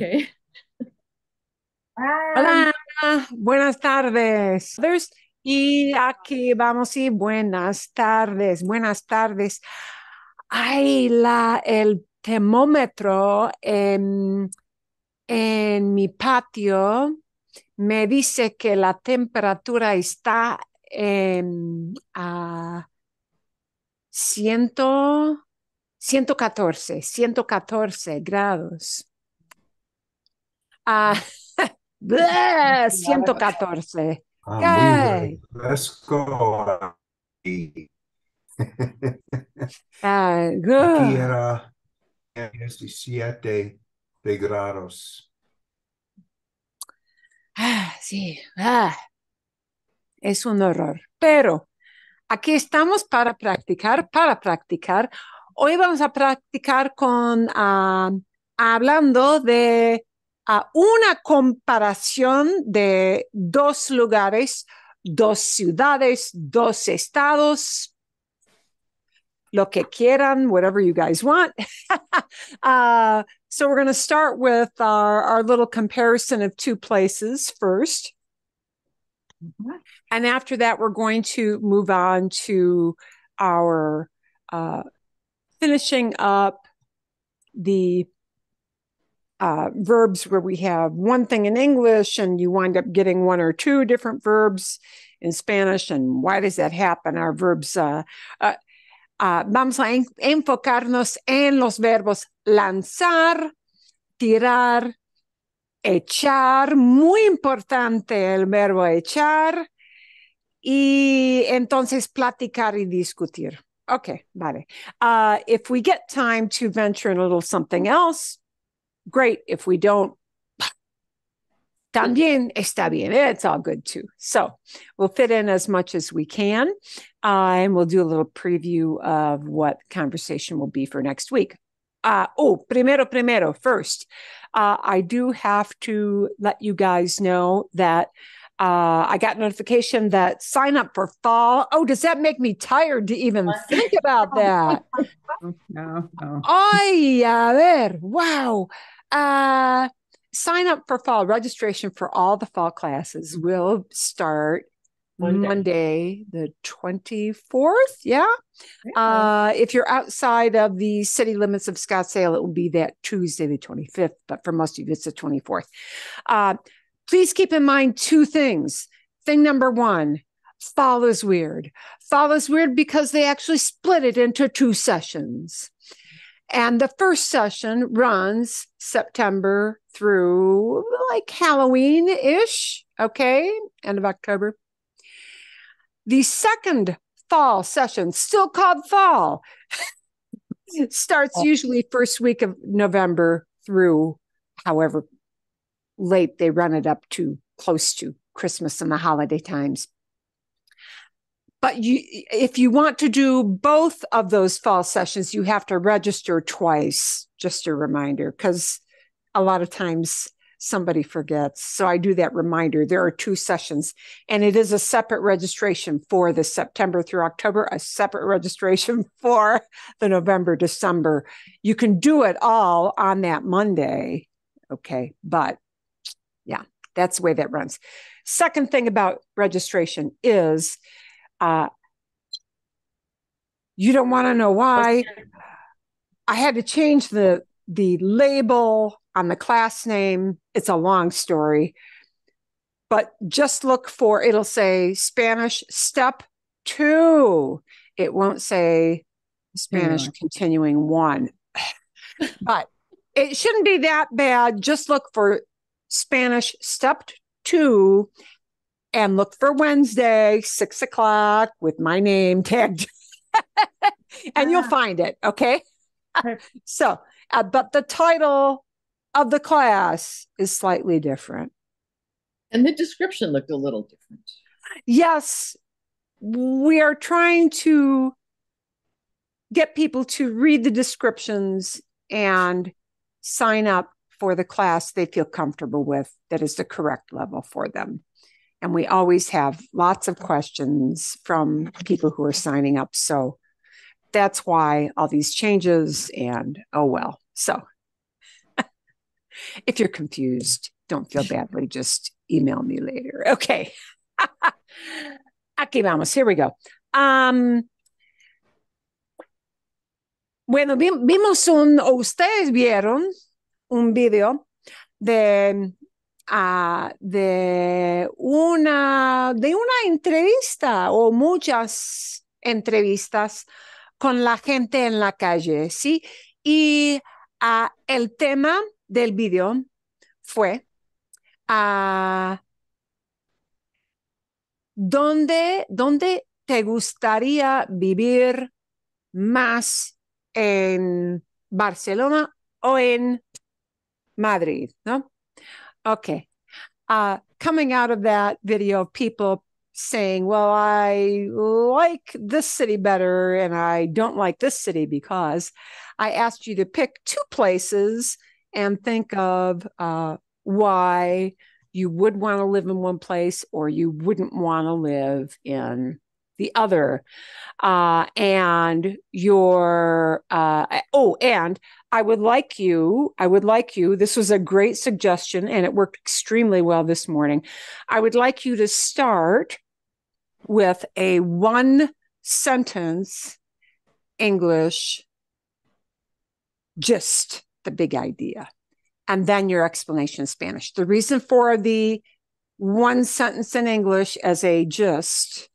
Okay. Hola, buenas tardes. Y aquí vamos y buenas tardes, buenas tardes. Ay, la, el termómetro en, en mi patio me dice que la temperatura está en a ciento, 114, 114 grados. Ah, bleh, 114. Ah, Yay. muy bueno. Let's go. Y Ah, Aquí good. era 17 de grados. Ah, sí, ah, es un horror. Pero aquí estamos para practicar, para practicar. Hoy vamos a practicar con, ah, hablando de ah, una comparación de dos lugares, dos ciudades, dos estados, lo que quieran, whatever you guys want. uh, so we're going to start with our, our little comparison of two places first. And after that, we're going to move on to our uh, finishing up the uh, verbs where we have one thing in English and you wind up getting one or two different verbs in Spanish. And why does that happen? Our verbs, uh, uh, uh, vamos a en- enfocarnos en los verbos lanzar, tirar, echar, muy importante el verbo echar, y entonces platicar y discutir. Okay, vale. Uh, if we get time to venture in a little something else, great. If we don't, también está bien. It's all good too. So we'll fit in as much as we can, uh, and we'll do a little preview of what conversation will be for next week. Uh, oh, primero, primero, first, uh, I do have to let you guys know that uh, I got notification that sign up for fall. Oh, does that make me tired to even think about that? No, no. Ay, a ver, wow. Uh, sign up for fall registration for all the fall classes will start Monday. Monday, the 24th. Yeah. Uh, if you're outside of the city limits of Scottsdale, it will be that Tuesday, the 25th, but for most of you, it's the 24th. Uh, please keep in mind two things. Thing number one, fall is weird. Fall is weird because they actually split it into two sessions. And the first session runs September through like Halloween ish, okay, end of October. The second fall session, still called fall, starts usually first week of November through however late they run it up to close to Christmas and the holiday times. But you, if you want to do both of those fall sessions, you have to register twice. Just a reminder, because a lot of times somebody forgets. So I do that reminder. There are two sessions, and it is a separate registration for the September through October, a separate registration for the November, December. You can do it all on that Monday. Okay. But yeah, that's the way that runs. Second thing about registration is uh, you don't want to know why. I had to change the the label on the class name. It's a long story, but just look for it'll say Spanish step two. It won't say Spanish continuing one. but it shouldn't be that bad. Just look for Spanish step two and look for Wednesday, six o'clock with my name tagged. and you'll Ah. find it. Okay. Okay. so, uh, but the title of the class is slightly different. And the description looked a little different. Yes, we are trying to get people to read the descriptions and sign up for the class they feel comfortable with that is the correct level for them. And we always have lots of questions from people who are signing up. So that's why all these changes and oh well. So If you're confused, don't feel badly. Just email me later. Okay. Aquí vamos. Here we go. Um, bueno, vimos un, o ustedes vieron un video de, ah, de una, de una entrevista o muchas entrevistas con la gente en la calle, ¿sí? Y ah, el tema del video fue ah, ¿dónde, dónde te gustaría vivir más en Barcelona o en Madrid, ¿no? Okay. Uh, coming out of that video, of people saying, well, I like this city better and I don't like this city because I asked you to pick two places and think of uh, why you would want to live in one place or you wouldn't want to live in the other. Uh, and your, uh, oh, and I would like you, I would like you, this was a great suggestion and it worked extremely well this morning. I would like you to start with a one sentence English gist, the big idea, and then your explanation in Spanish. The reason for the one sentence in English as a gist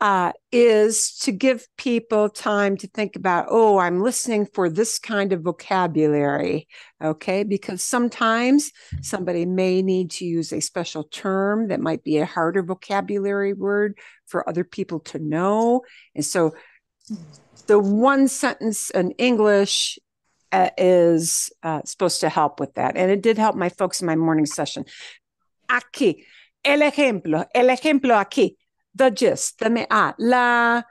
uh, is to give people time to think about, oh, I'm listening for this kind of vocabulary. Okay. Because sometimes somebody may need to use a special term that might be a harder vocabulary word for other people to know. And so the one sentence in English uh, is uh, supposed to help with that. And it did help my folks in my morning session. Aquí, el ejemplo, el ejemplo aquí the gist, the, ah, la,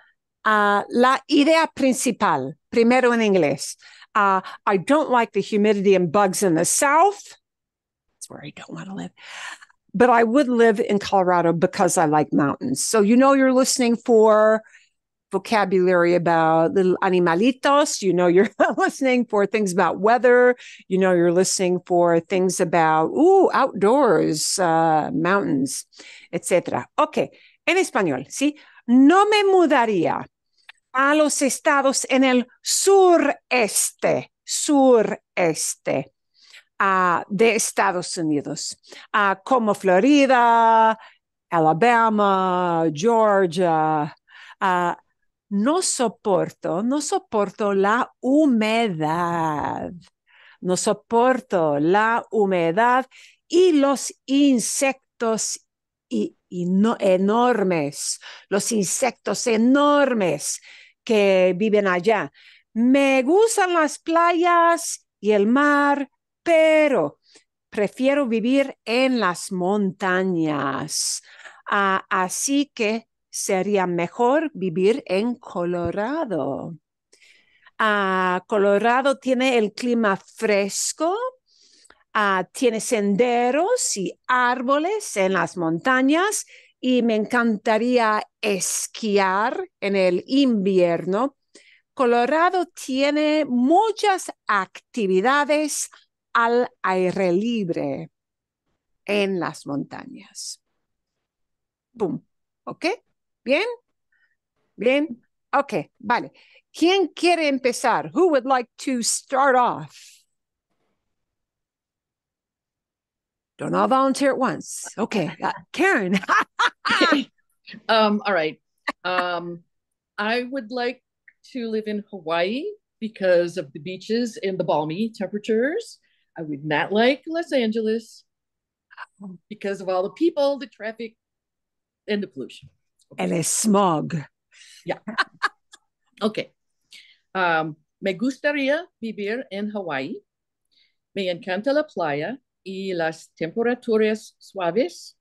uh, la idea principal, primero en inglés. Uh, I don't like the humidity and bugs in the South. That's where I don't want to live. But I would live in Colorado because I like mountains. So, you know, you're listening for vocabulary about little animalitos. You know, you're listening for things about weather. You know, you're listening for things about, ooh, outdoors, uh, mountains, etc. Okay. En español, ¿sí? No me mudaría a los estados en el sureste, sureste uh, de Estados Unidos, uh, como Florida, Alabama, Georgia. Uh, no soporto, no soporto la humedad. No soporto la humedad y los insectos y, y no, enormes, los insectos enormes que viven allá. Me gustan las playas y el mar, pero prefiero vivir en las montañas. Uh, así que sería mejor vivir en Colorado. Uh, Colorado tiene el clima fresco, Uh, tiene senderos y árboles en las montañas y me encantaría esquiar en el invierno. Colorado tiene muchas actividades al aire libre en las montañas. Boom. ¿Ok? ¿Bien? ¿Bien? Ok, vale. ¿Quién quiere empezar? Who would like to start off? Don't all volunteer at once. Okay, uh, Karen. um, all right. Um, I would like to live in Hawaii because of the beaches and the balmy temperatures. I would not like Los Angeles because of all the people, the traffic, and the pollution. Okay. the smog. Yeah. okay. Um, me gustaría vivir en Hawaii. Me encanta la playa y las temperaturas suaves.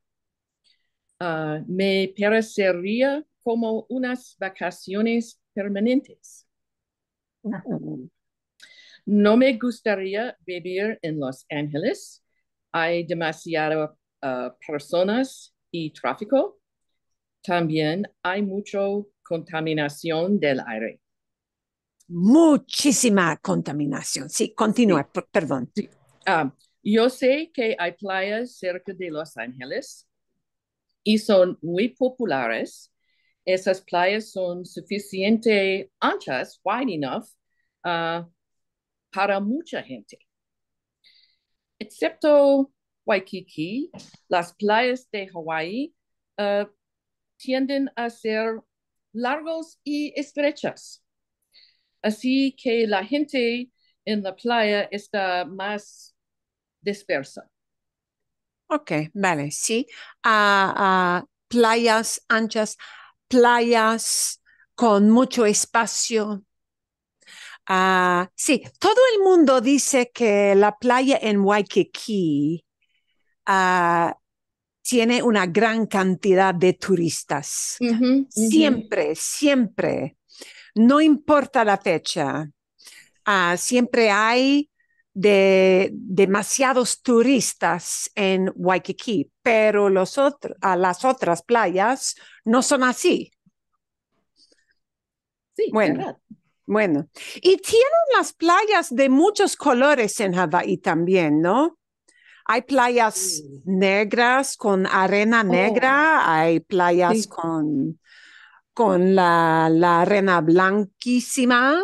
Uh, me parecería como unas vacaciones permanentes. No me gustaría vivir en Los Ángeles. Hay demasiadas uh, personas y tráfico. También hay mucha contaminación del aire. Muchísima contaminación. Sí, continúa, Sí. perdón. Sí. Um, Yo sé que hay playas cerca de Los Ángeles y son muy populares. Esas playas son suficiente anchas, wide enough, uh, para mucha gente. Excepto Waikiki, las playas de Hawaii uh, tienden a ser largos y estrechas. Así que la gente en la playa está más dispersa. Ok, vale, sí. Uh, uh, playas anchas, playas con mucho espacio. Uh, sí, todo el mundo dice que la playa en Waikiki tiene una gran cantidad de turistas. Uh -huh, siempre, uh -huh. siempre. No importa la fecha. siempre hay de demasiados turistas en Waikiki, pero los a las otras playas no son así. Sí, bueno, verdad. bueno. Y tienen las playas de muchos colores en Hawái también, ¿no? Hay playas negras con arena negra, hay playas Sí. con, con la, la arena blanquísima.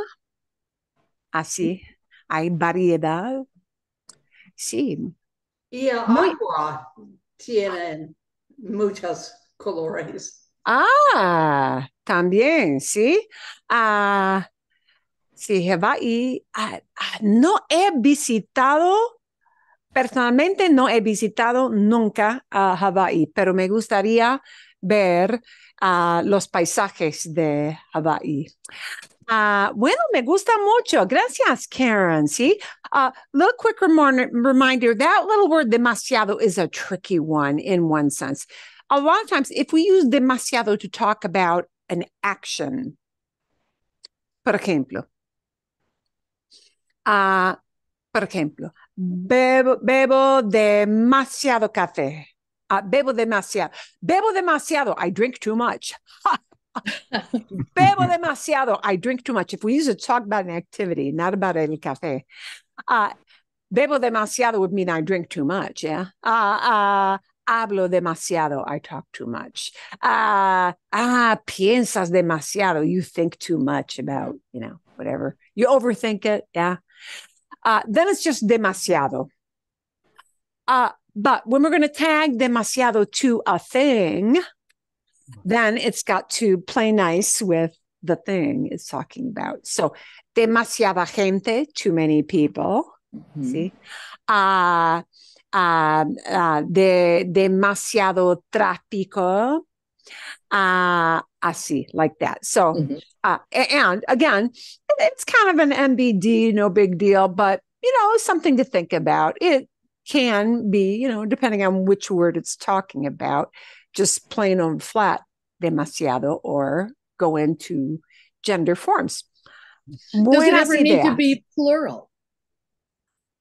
Así, hay variedad. Sí, Y el Muy- agua tiene muchos colores. Ah, también, sí. Ah, sí, Hawái. ah, ah, no he visitado, personalmente no he visitado nunca a Hawái, pero me gustaría ver ah, los paisajes de Hawái. Ah, bueno, me gusta mucho. Gracias, Karen. See, uh, little quick remar- reminder that little word demasiado is a tricky one in one sense. A lot of times, if we use demasiado to talk about an action, por ejemplo, ah, por ejemplo, bebo, bebo demasiado café. Ah, bebo demasiado. Bebo demasiado. I drink too much. Bebo demasiado. I drink too much. If we use to talk about an activity, not about el café, uh, bebo demasiado would mean I drink too much. Yeah. Uh, uh, hablo demasiado. I talk too much. Uh, ah, piensas demasiado. You think too much about, you know, whatever. You overthink it. Yeah. Uh, then it's just demasiado. Uh, but when we're going to tag demasiado to a thing, then it's got to play nice with the thing it's talking about. So, demasiada gente, too many people. Mhm. See, uh, uh, uh, de demasiado tráfico, uh, así, like that. So, Mhm. uh, and again, it's kind of an MBD, no big deal, but you know, something to think about. It can be, you know, depending on which word it's talking about, just plain on flat, demasiado, or go into gender forms. Does it ever need to ideas. be plural?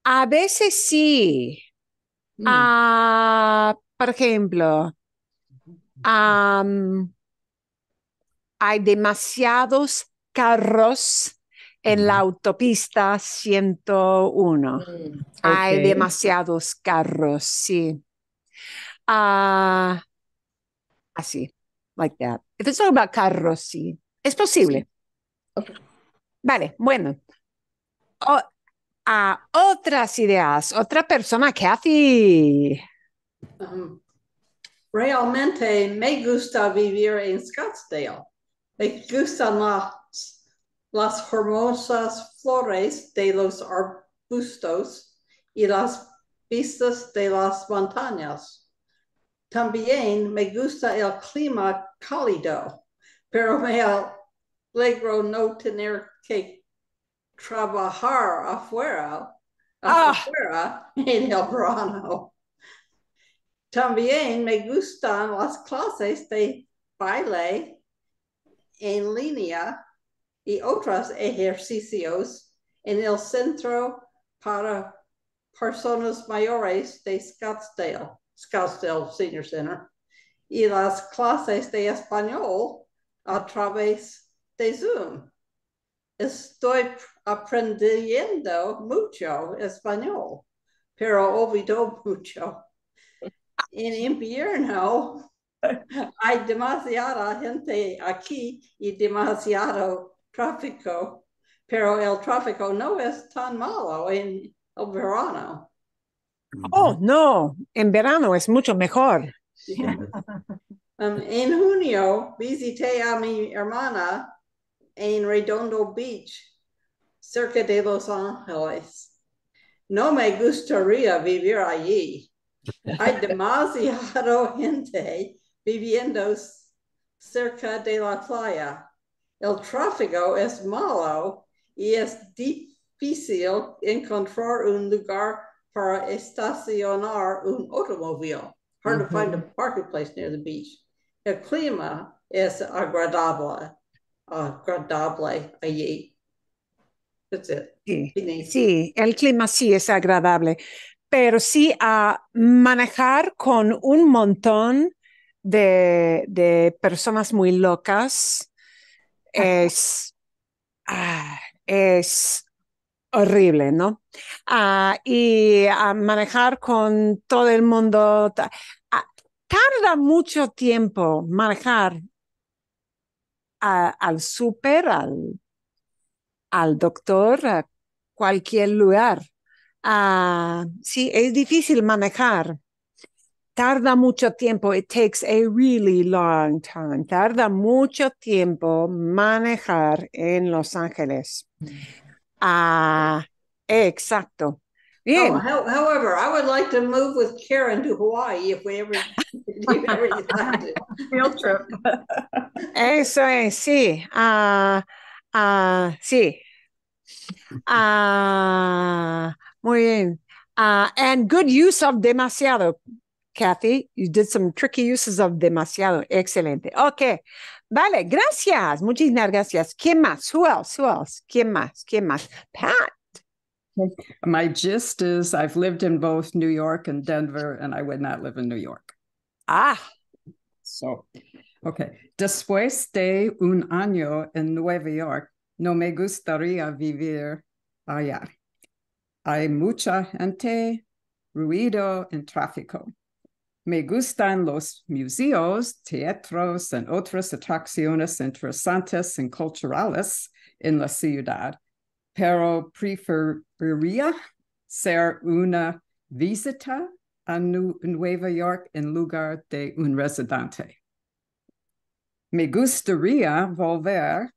A veces sí. Mm. Ah, por ejemplo, am, hay demasiados carros en la autopista 101. Mm. Hay Okay. demasiados carros, sí. Ah, así, like that. If it's all about carros, sí. Es posible. Ok. Vale, bueno. O- ah, otras ideas. Otra persona, Kathy. Um, realmente me gusta vivir en Scottsdale. Me gustan las, las hermosas flores de los arbustos y las vistas de las montañas. También me gusta el clima cálido, pero me alegro no tener que trabajar afuera, Ah. afuera en el verano. También me gustan las clases de baile en línea y otros ejercicios en el centro para personas mayores de Scottsdale, Scottsdale Senior Center, y las clases de español a través de Zoom. Estoy aprendiendo mucho español, pero olvidó mucho. En invierno hay demasiada gente aquí y demasiado tráfico, pero el tráfico no es tan malo en el verano. Oh, no, en verano es mucho mejor. Um, en junio visité a mi hermana en Redondo Beach, cerca de Los Ángeles. No me gustaría vivir allí. Hay demasiado gente viviendo cerca de la playa. El tráfico es malo y es difícil encontrar un lugar para estacionar un automóvil. Hard to find a parking place near the beach. El clima es agradable, agradable allí. That's it. Sí, sí, el clima sí es agradable, pero sí a manejar con un montón de, de personas muy locas es, ah, es horrible, ¿no? Ah, y manejar con todo el mundo, ta- tarda mucho tiempo manejar a- al súper, al, al doctor, a cualquier lugar. Ah, sí, es difícil manejar. Tarda mucho tiempo. It takes a really long time. Tarda mucho tiempo manejar en Los Ángeles. Ah, exacto. Bien. Oh, how- however, I would like to move with Karen to Hawaii if we ever, if ever decide. Field trip. Eso es, sí. Ah, ah, sí. Ah, muy bien. Ah, and good use of demasiado, Kathy. You did some tricky uses of demasiado. Excelente. Ok. Vale, gracias. Muchísimas gracias. ¿Quién más? Who else? Who else? ¿Quién más? ¿Quién más? Pat. My gist is I've lived in both New York and Denver, and I would not live in New York. Ah, So, okay. Después de un año en Nueva York, no me gustaría vivir allá. Hay mucha gente, ruido y tráfico. Me gustan los museos, teatros y otras atracciones interesantes y culturales en la ciudad, pero preferiría ser una visita a Nueva York en lugar de un residente. Me gustaría volver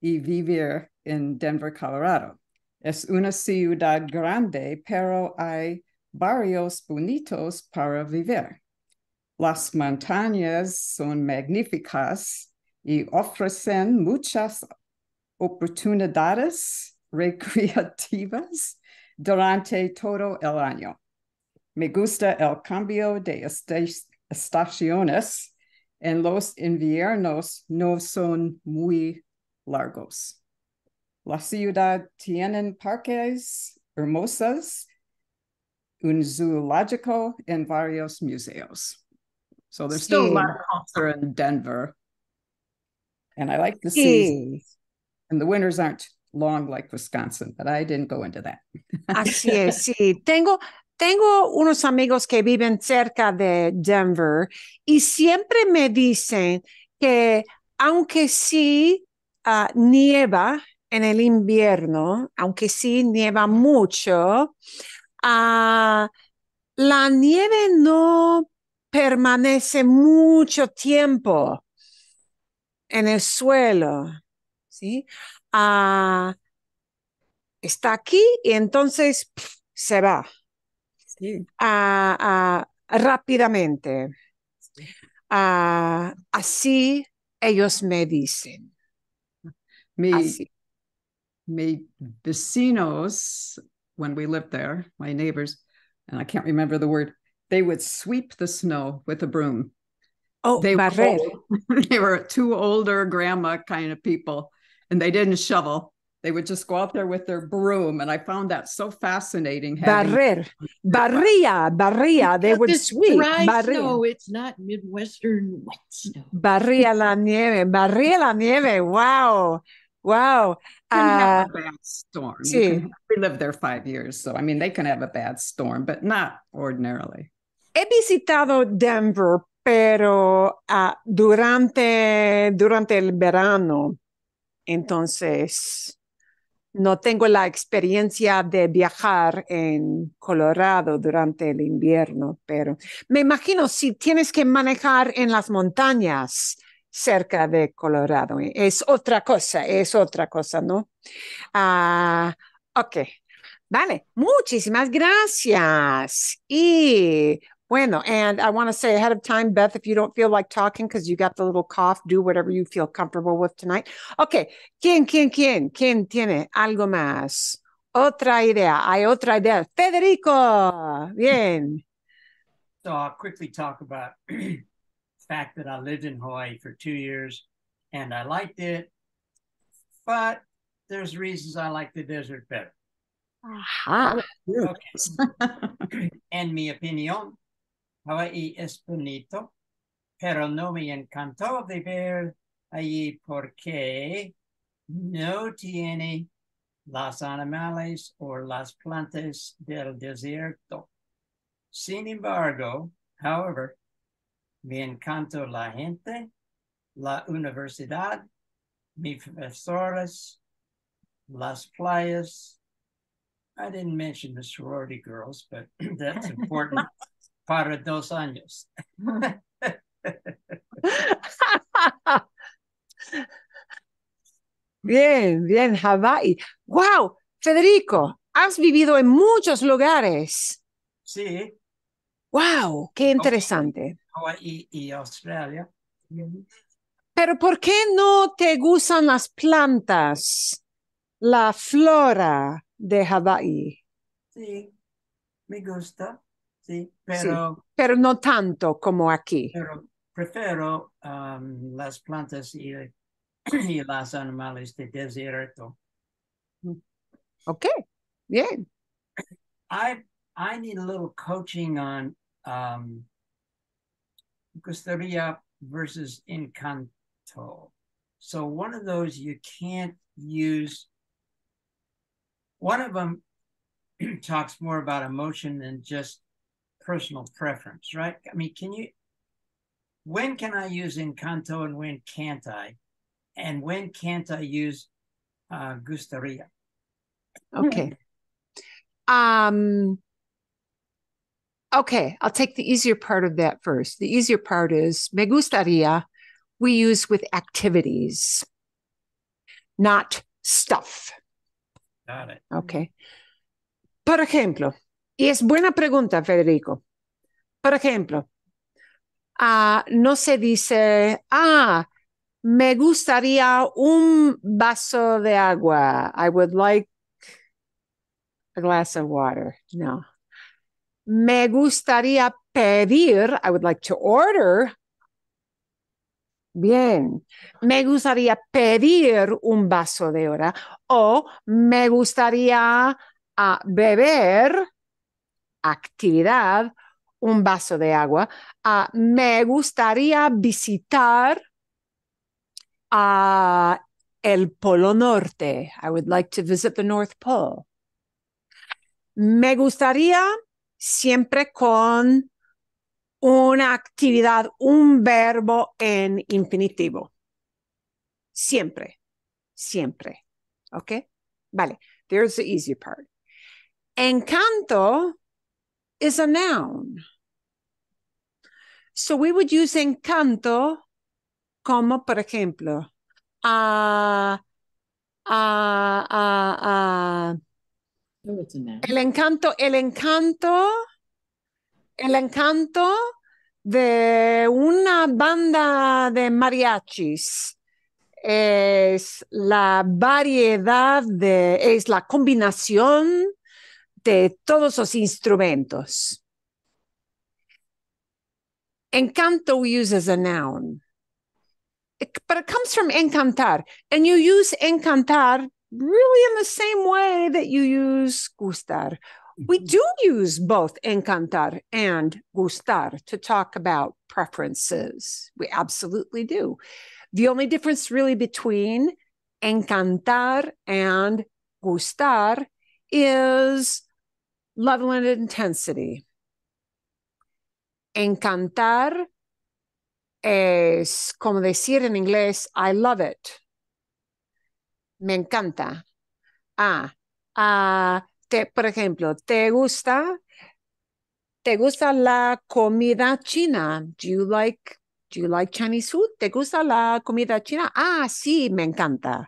y vivir en Denver, Colorado. Es una ciudad grande, pero hay barrios bonitos para vivir. Las montañas son magníficas y ofrecen muchas oportunidades recreativas durante todo el año. Me gusta el cambio de esta- estaciones. En los inviernos no son muy largos. La ciudad tiene parques hermosos, un zoológico and varios museos. So there's still a lot of culture in Denver. And I like the sí. And the winters aren't long like Wisconsin, but I didn't go into that. Así es, sí. Tengo, tengo unos amigos que viven cerca de Denver y siempre me dicen que aunque sí ah, nieva en el invierno, aunque sí nieva mucho, ah, la nieve no permanece mucho tiempo en el suelo, ¿sí? Ah, está aquí y entonces se va Sí. ah, ah, rápidamente. Ah, así ellos me dicen. Me vecinos, when we lived there, my neighbors, and I can't remember the word, they would sweep the snow with a broom. Oh, They were, barrer. old. they were two older grandma kind of people, and they didn't shovel. They would just go out there with their broom. And I found that so fascinating. Barrer. Barría, barría. They Got would this sweep. dry Barría. snow. It's not Midwestern wet snow. Barría la nieve. Barría la nieve. Wow. Wow. Uh, a bad storm. We lived there five years, so I mean they can have a bad storm, but not ordinarily. he visitado Denver, pero ah, durante, durante el verano. Entonces, no tengo la experiencia de viajar en Colorado durante el invierno, pero me imagino si tienes que manejar en las montañas cerca de Colorado, es otra cosa, es otra cosa, ¿no? Ah, ok. Vale, muchísimas gracias. Y bueno, and I want to say ahead of time, Beth, if you don't feel like talking because you got the little cough, do whatever you feel comfortable with tonight. Okay, ¿quién, quién, quién? ¿Quién tiene algo más? Otra idea, hay otra idea. Federico, bien. So I'll quickly talk about fact that I lived in Hawaii for two years and I liked it, but there's reasons I like the desert better. Ajá. Okay. en mi opinión, Hawaii es bonito, pero no me encantó vivir allí porque no tiene las animales o las plantas del desierto. Sin embargo, however, me encantó la gente, la universidad, mis profesores, las playas. I didn't mention the sorority girls, but that's important para dos años. Bien, bien, Hawái. Wow, Federico, has vivido en muchos lugares. Sí, Wow, qué interesante. Hawaii y Australia. Pero ¿por qué no te gustan las plantas, la flora de Hawái? Sí, me gusta. Sí, pero, Pero no tanto como aquí. pero prefiero um, las plantas y, y los animales de desierto. Ok, bien. I I need a little coaching on um, Gustaría versus Encanto. So one of those you can't use. One of them talks more about emotion than just personal preference, right? I mean, can you? When can I use Encanto and when can't I? And when can't I use uh, Gustaria? Okay. Um, okay, I'll take the easier part of that first. The easier part is me gustaría we use with activities, not stuff. Got it. Okay. Por ejemplo, y es buena pregunta, Federico. Por ejemplo, ah, no se dice, ah, me gustaría un vaso de agua. I would like a glass of water. No. Me gustaría pedir, I would like to order. Bien. Me gustaría pedir un vaso de hora o me gustaría ah, beber actividad, un vaso de agua. Ah, me gustaría visitar ah, el Polo Norte. I would like to visit the North Pole. Me gustaría siempre con una actividad, un verbo en infinitivo. Siempre, siempre. ¿Ok? Vale, there's the easy part. Encanto is a noun. So we would use encanto como, por ejemplo, it's a noun. El encanto, el encanto, el encanto de una banda de mariachis es la variedad de, es la combinación de todos los instrumentos. Encanto we use as a noun. But it comes from encantar, and you use encantar really in the same way that you use gustar. We mm-hmm. do use both encantar and gustar to talk about preferences. We absolutely do. The only difference really between encantar and gustar is level and intensity. Encantar es como decir en inglés, I love it. Me encanta. Ah, ah te, por ejemplo, ¿te gusta? ¿Te gusta la comida china? Do you like do you like Chinese food? ¿Te gusta la comida china? Ah, sí, me encanta.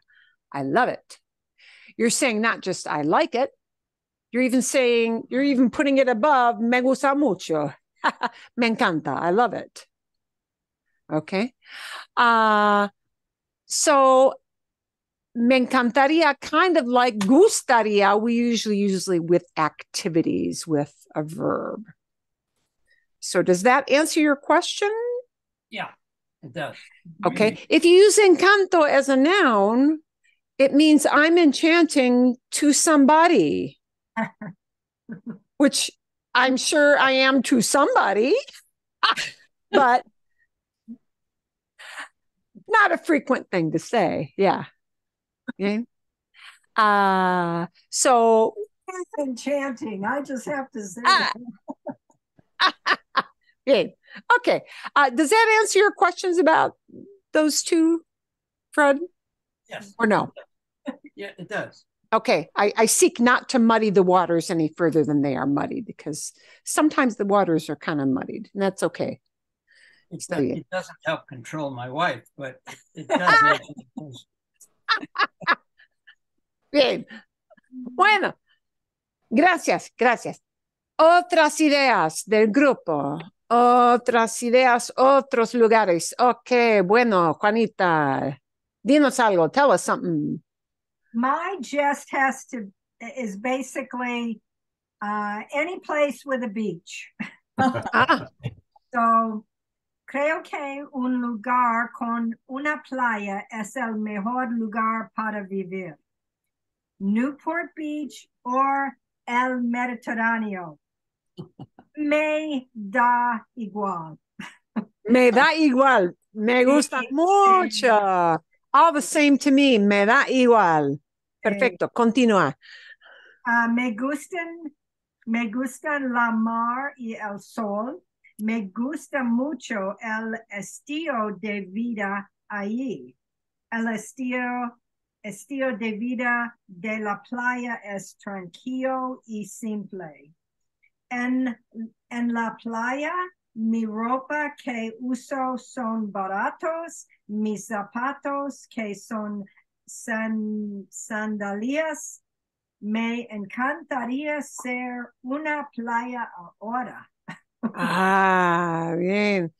I love it. You're saying not just I like it. You're even saying you're even putting it above me gusta mucho. me encanta. I love it. Okay. Uh so me encantaría kind of like gustaría we usually usually with activities with a verb. So does that answer your question? Yeah, it does. okay. If you use encanto as a noun it means i'm enchanting to somebody. Which i'm sure i am to somebody but not a frequent thing to say. Yeah okay uh so It's enchanting. I just have to say Ah. that. yeah. okay uh does that answer your questions about those two fred Yes. or no Yeah, it does. okay I, I seek not to muddy the waters any further than they are muddied because sometimes the waters are kind of muddied and that's okay It's So, yeah. it doesn't help control my wife, but it does answer the question. Bien. Bueno, gracias, gracias. Otras ideas del grupo, otras ideas, otros lugares. Ok, bueno, Juanita, dinos algo. Tell us something. My just has to is basically uh, any place with a beach. Ah, So, creo que un lugar con una playa es el mejor lugar para vivir. Newport Beach o el Mediterráneo. Me da igual. me da igual. Me gusta Sí, sí. mucho. All the same to me. Me da igual. Perfecto. Continúa. Ah, me gustan, me gustan la mar y el sol. Me gusta mucho el estilo de vida allí. El estilo, estilo de vida de la playa es tranquilo y simple. En, en la playa, mi ropa que uso son baratos, mis zapatos que son san- sandalias me encantaría ser una playa ahora. Ah, bien.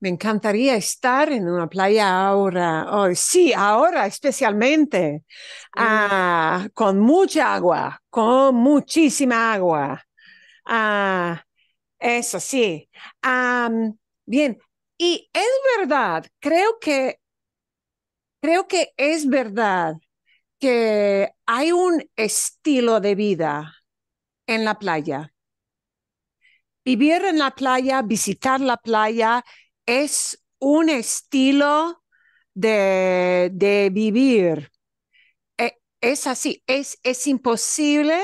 Me encantaría estar en una playa ahora. Oh, sí, ahora especialmente. Ah, con mucha agua, con muchísima agua. Ah, eso sí. Am, bien. Y es verdad, creo que, creo que es verdad que hay un estilo de vida en la playa. Vivir en la playa, visitar la playa, es un estilo de, de vivir. E- Es así, es, es imposible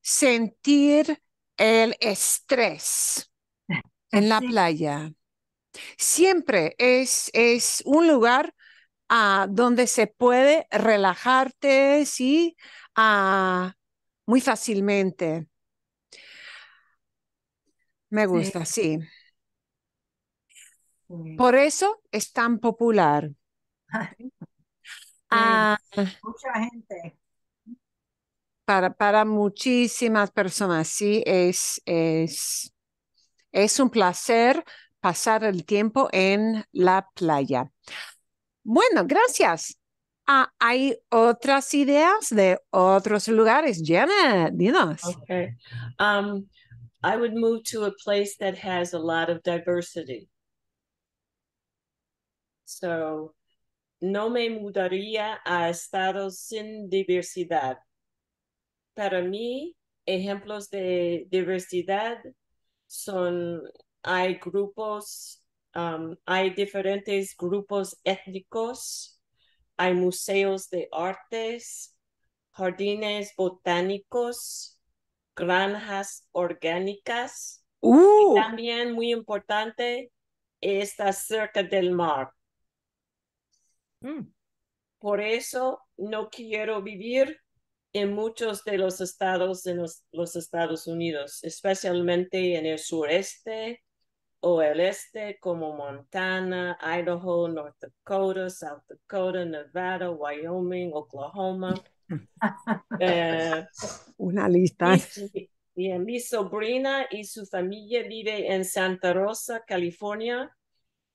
sentir el estrés en la Sí. playa. Siempre es, es un lugar ah, donde se puede relajarte, sí, Ah, muy fácilmente. Me gusta, sí. Por eso es tan popular. Ah, Mucha gente. para, para muchísimas personas, sí, es, es, es un placer pasar el tiempo en la playa. Bueno, gracias. Ah, ¿hay otras ideas de otros lugares? Janet, dinos. Okay. Um, I would move to a place that has a lot of diversity. So, no me mudaría a estados sin diversidad. Para mí, ejemplos de diversidad son, hay grupos, um, hay diferentes grupos étnicos, hay museos de artes, jardines botánicos, granjas orgánicas. Uh, También muy importante, está cerca del mar. Mm. Por eso no quiero vivir en muchos de los estados de los, los Estados Unidos, especialmente en el sureste o el este, como Montana, Idaho, North Dakota, South Dakota, Nevada, Wyoming, Oklahoma. Eh, una lista. y, mi sobrina y su familia vive en Santa Rosa, California.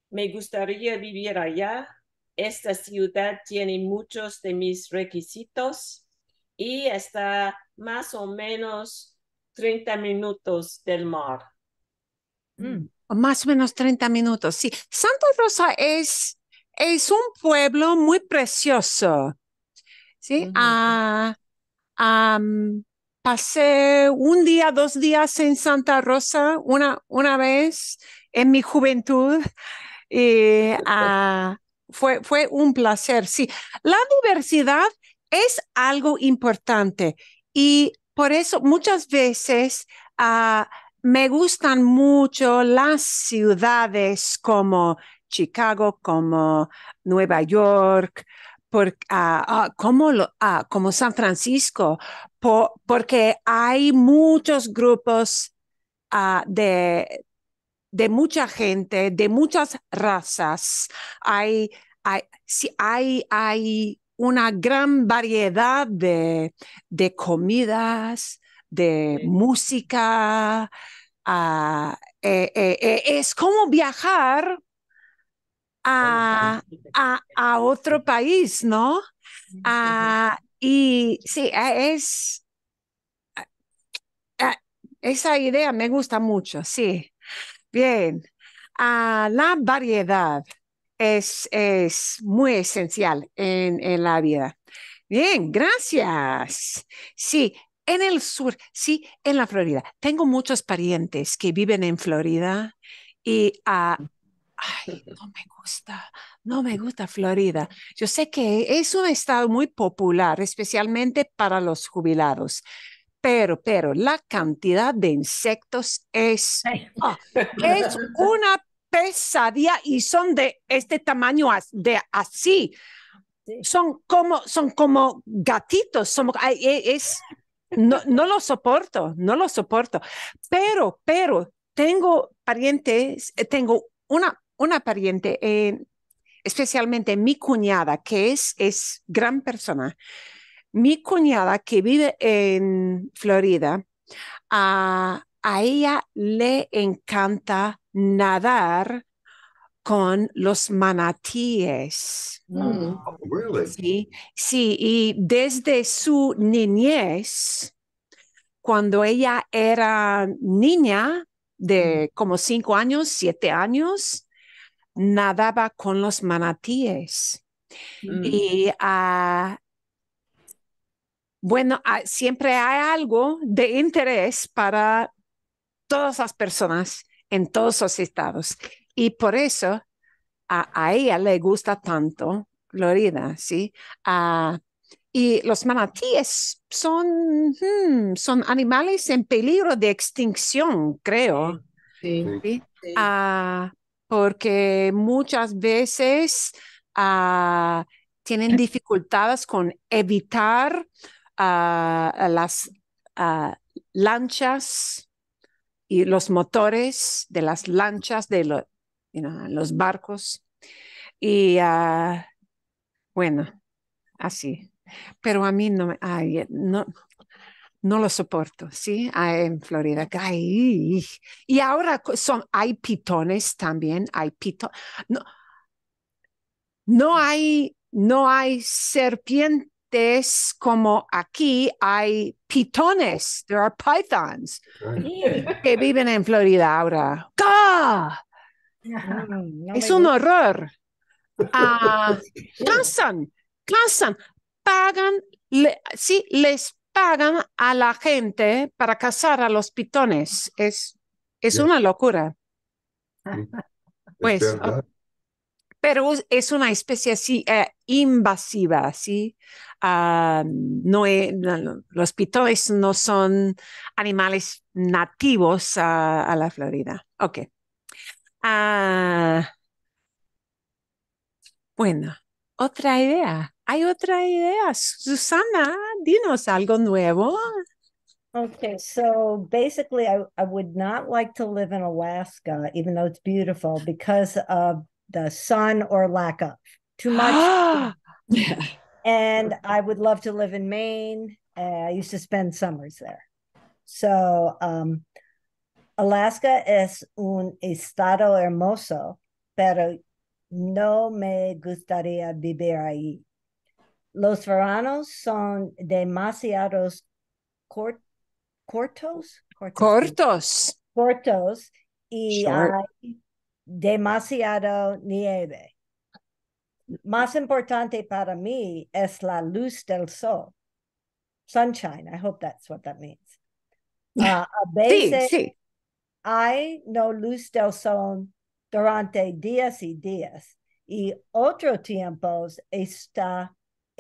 Me gustaría vivir allá. Esta ciudad tiene muchos de mis requisitos y está más o menos 30 minutos del mar. Mm. Más o menos 30 minutos, sí. Santa Rosa es, es un pueblo muy precioso. Sí, Ujú. Ah, pasé un día, dos días en Santa Rosa, una, una vez en mi juventud. Y ah, fue, fue un placer, sí. La diversidad es algo importante y por eso muchas veces ah, me gustan mucho las ciudades como Chicago, como Nueva York, por, ah, ah, como, lo- ah, como San Francisco, po- porque hay muchos grupos de, de mucha gente, de muchas razas. Hay, hay, sí, hay, hay una gran variedad de, de comidas, de Sí. música. eh, eh, eh, es como viajar a, a, a otro país, ¿no? Ah, y sí, ah, es ah, esa idea me gusta mucho, sí. Bien. Ah, la variedad es, es muy esencial en, en la vida. Bien, gracias. Sí, en el sur, sí, en la Florida. Tengo muchos parientes que viven en Florida y ah, ay, no me gusta, no me gusta Florida. Yo sé que es un estado muy popular, especialmente para los jubilados, pero, pero la cantidad de insectos es, ah, es una pesadilla y son de este tamaño de así. Son como, son como gatitos, e- es, no, no lo soporto, no lo soporto. Pero, pero tengo parientes, eh, tengo una, una pariente, en, especialmente mi cuñada, que es, es gran persona. Mi cuñada que vive en Florida, a, a ella le encanta nadar con los manatíes. Mm. Oh, really? Sí, sí, y desde su niñez, cuando ella era niña de como cinco años, siete años, nadaba con los manatíes. Mm. Y ah, bueno, ah, siempre hay algo de interés para todas las personas en todos los estados. Y por eso a, a ella le gusta tanto Florida, ¿sí? Ah, y los manatíes son, hmm, son animales en peligro de extinción, creo. Sí. ¿sí? Sí. Porque muchas veces ah, tienen dificultades con evitar ah, las ah, lanchas y los motores de las lanchas de lo- you know, los barcos. Y bueno, así. Pero a mí no, me- ay, no, no lo soporto, ¿sí? Ah, en Florida. Ay, y ahora son, hay pitones también, hay pitones. No, no hay, no hay serpientes como aquí, hay pitones. There are pythons que viven en Florida ahora. ¡Ah! No Es un horror. Ah, cazan, cazan, pagan, le- sí, les pagan a la gente para cazar a los pitones. Es, es una locura. Es Pues, pero es una especie así eh, invasiva, ¿sí? Ah, no, los pitones no son animales nativos a, a la Florida. Ok. Ah, bueno, otra idea. ¿Hay otra idea? Susana, dinos algo nuevo. Okay, so basically, I, I would not like to live in Alaska, even though it's beautiful, because of the sun or lack of too much. and I would love to live in Maine. Uh, I used to spend summers there. So, um, Alaska es un estado hermoso, pero no me gustaría vivir ahí. Los veranos son demasiados cort- cortos, cortos, Cortos. cortos y Short. hay demasiado nieve. Más importante para mí es la luz del sol. Sunshine. I hope that's what that means. Ah, a Sí, veces sí. hay no luz del sol durante días y días y otros tiempos está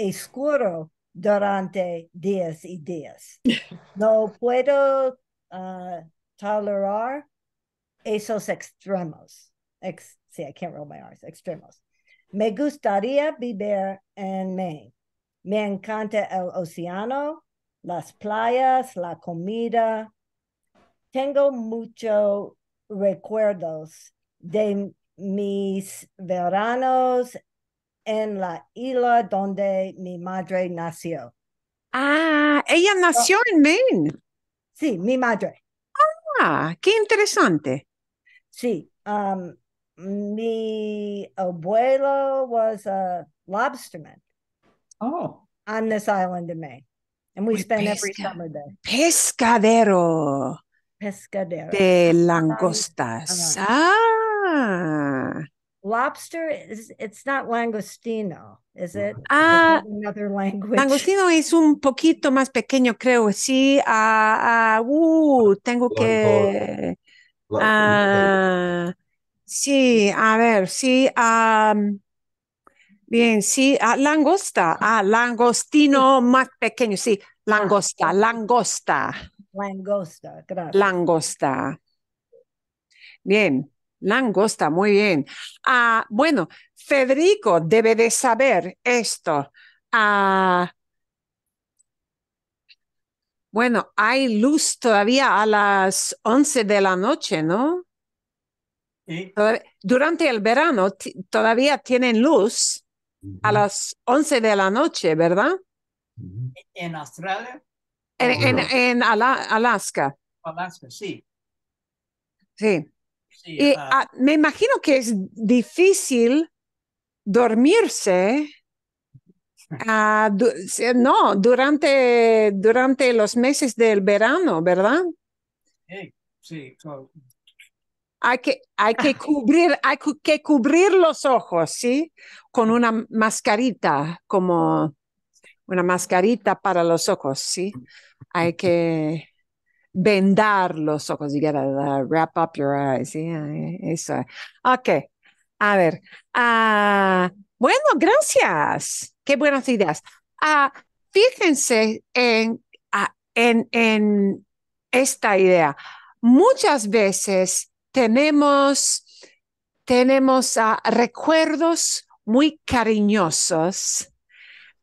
oscuro durante días y días. No puedo ah, tolerar esos extremos. Ex see, I can't roll my R's. Extremos. Me gustaría vivir en Maine. Me encanta el océano, las playas, la comida. Tengo muchos recuerdos de mis veranos en la isla donde mi madre nació. Ah, ella nació en Maine. Sí, mi madre. Ah, qué interesante. Sí. Um, mi abuelo was a lobsterman Oh, on this island in Maine. And we Uy, spent every summer there. Pescadero Pescadero. de langostas. Ah, Lobster is it's not langostino, is it? Ah, another language. langostino es un poquito más pequeño, creo. Sí, ah, ah, uh, tengo que. Ah, sí, a ver, sí. am, bien, sí. ah, langosta. Ah, langostino más pequeño. Sí, langosta, langosta. Langosta, gracias. Langosta. Bien, langosta, muy bien. Ah, bueno, Federico debe de saber esto. Ah, bueno, hay luz todavía a las 11 de la noche, ¿no? Sí, Durante el verano todavía tienen luz a las 11 de la noche, ¿verdad? En Australia, En, en- en Ala- Alaska, Alaska, sí. sí. Sí Y ah, me imagino que es difícil dormirse. ah, du- no, durante, durante los meses del verano, ¿verdad? sí, sí, so, Hay que, hay que cubrir, hay que cubrir los ojos, ¿sí? Con una mascarita, como una mascarita para los ojos, ¿sí? Hay que vendar los ojos. You uh, wrap up your eyes, ¿sí? Eh, Eso. Ok. A ver. Ah, bueno, gracias. Qué buenas ideas. Ah, fíjense en, ah, en, en esta idea. Muchas veces tenemos, tenemos recuerdos muy cariñosos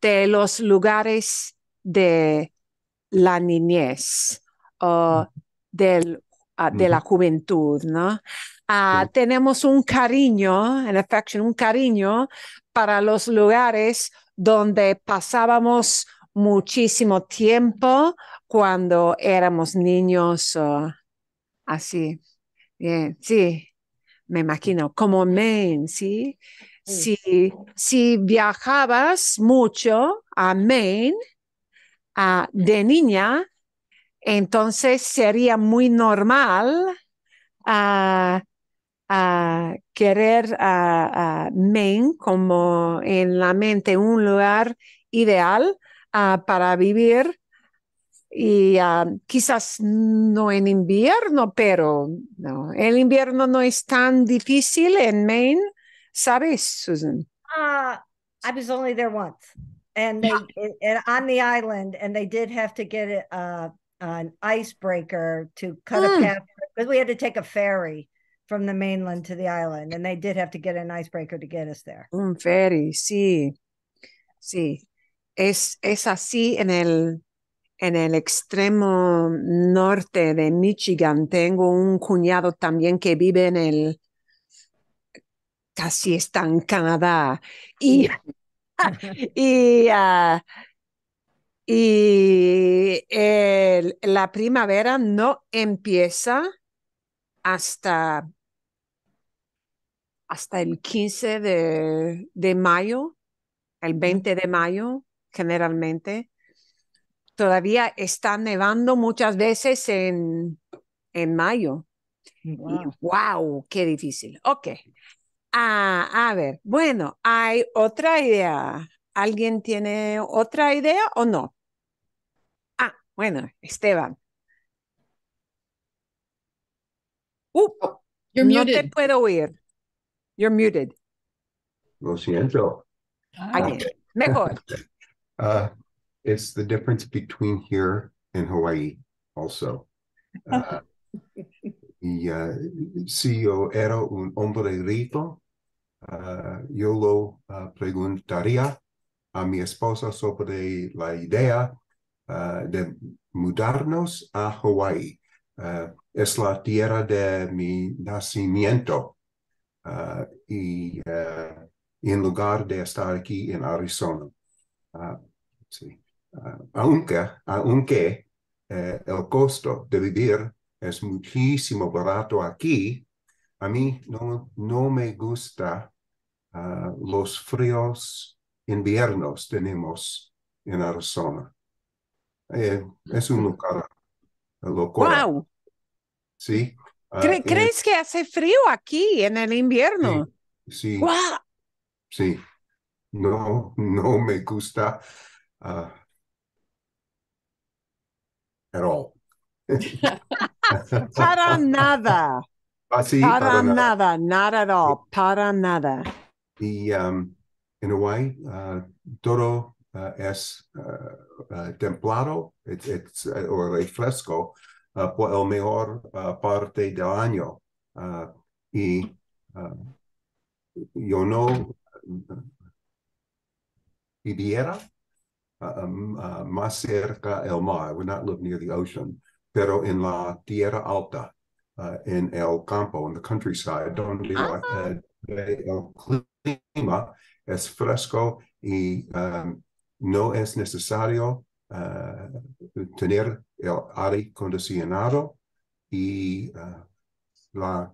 de los lugares de la niñez o del, ah, de la juventud, ¿no? Ah. Tenemos un cariño, an affection, un cariño para los lugares donde pasábamos muchísimo tiempo cuando éramos niños o así. Bien, sí, me imagino, como Maine, ¿sí? Sí. Si, si viajabas mucho a Maine ah, de niña, entonces sería muy normal ah, ah, querer a, a Maine como en la mente un lugar ideal ah, para vivir y ah, quizás no en invierno, pero no, el invierno no es tan difícil en Maine ¿Sabes, Susan? Uh, I was only there once, and they and on the island, and they did have to get it, uh, an icebreaker to cut Mm. a path because we had to take a ferry from the mainland to the island, and they did have to get an icebreaker to get us there. Un ferry, sí, sí. Es, es así en el, en el extremo norte de Michigan. Tengo un cuñado también que vive en el, casi está en Canadá. Y, y, ah, y el- la primavera no empieza hasta, hasta el 15 de, de mayo, el 20 de mayo, generalmente. Todavía está nevando muchas veces en, en mayo. Y Wow. wow, qué difícil. Ok. Ah, a ver, bueno, hay otra idea. ¿Alguien tiene otra idea o no? Ah, bueno, Esteban. Uh, You're no te muted. puedo oír. You're muted. Lo siento. Ahí, mejor. Uh, it's the difference between here and Hawaii also. Uh, y uh, si yo era un hombre rico, uh, yo lo uh, preguntaría a mi esposa sobre la idea uh, de mudarnos a Hawaii. Uh, es la tierra de mi nacimiento. Uh, y en lugar de estar aquí en Arizona. Aunque, aunque eh, el costo de vivir es muchísimo barato aquí, a mí no, no me gusta los fríos inviernos tenemos en Arizona. Eh, es un lugar locura, Wow. ¿sí? Ah, ¿Cre- eh, ¿Crees que hace frío aquí en el invierno? sí, Wow. sí. No, no me gusta ah, at all. Para nada. Así, Para para nada. nada. Not at all. Para nada. Y um, en Hawaii, uh, todo uh, es uh, uh, templado it's, it's, uh, o refresco uh, por el mejor uh, parte del año. Uh, y uh, yo no uh, viviera uh, um, uh, más cerca del mar. I would not live near the ocean, pero en la tierra alta, uh, en el campo, in the countryside, donde uh, el clima es fresco y um, no es necesario uh, tener el aire acondicionado y uh, la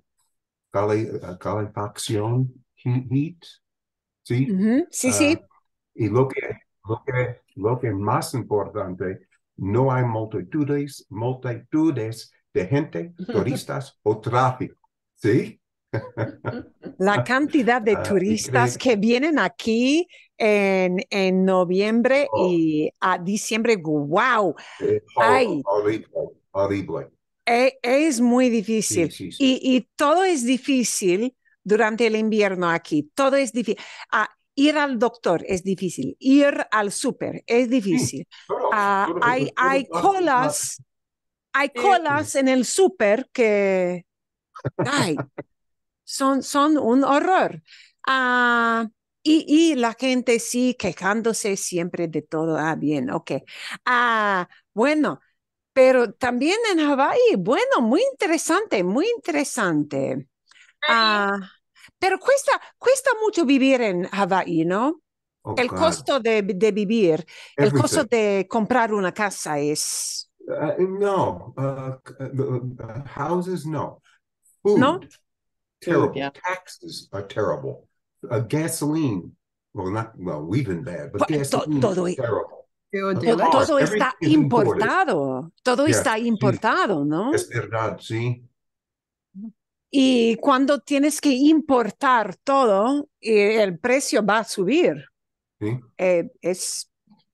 uh, calefacción he- heat, ¿sí? Sí, sí. Y lo que, lo que, lo que más importante, no hay multitudes, multitudes de gente, turistas o tráfico, ¿sí? La cantidad de Ah, turistas que vienen aquí en, en noviembre Oh. y a diciembre, wow, Eh, Ay. horrible, horrible. e- es muy difícil. sí, sí. Y, y todo es difícil durante el invierno aquí, todo es difícil. Ah, ir al doctor es difícil, ir al súper es difícil. Todo, Ah, todo, hay, todo, hay colas, hay colas en el súper que, ay, son, son un horror. Ah, y, y la gente sí quejándose siempre de todo. Ah, bien, ok. Ah, bueno, pero también en Hawái, bueno, muy interesante, muy interesante. Ah, pero cuesta, cuesta mucho vivir en Hawái, ¿no? Oh, El costo de, de vivir, el costo de comprar una casa es, Uh, no, uh, uh, uh, houses, no. Food, ¿No? Terrible. yeah. Taxes are terrible. Uh, gasoline, well, not, well, we've been bad, but to- gasoline todo is terrible. To- todo everything está is imported. importado, todo Yeah, está sí. importado, ¿no? Es verdad, sí. Y cuando tienes que importar todo, eh, el precio va a subir. sí. Eh, es,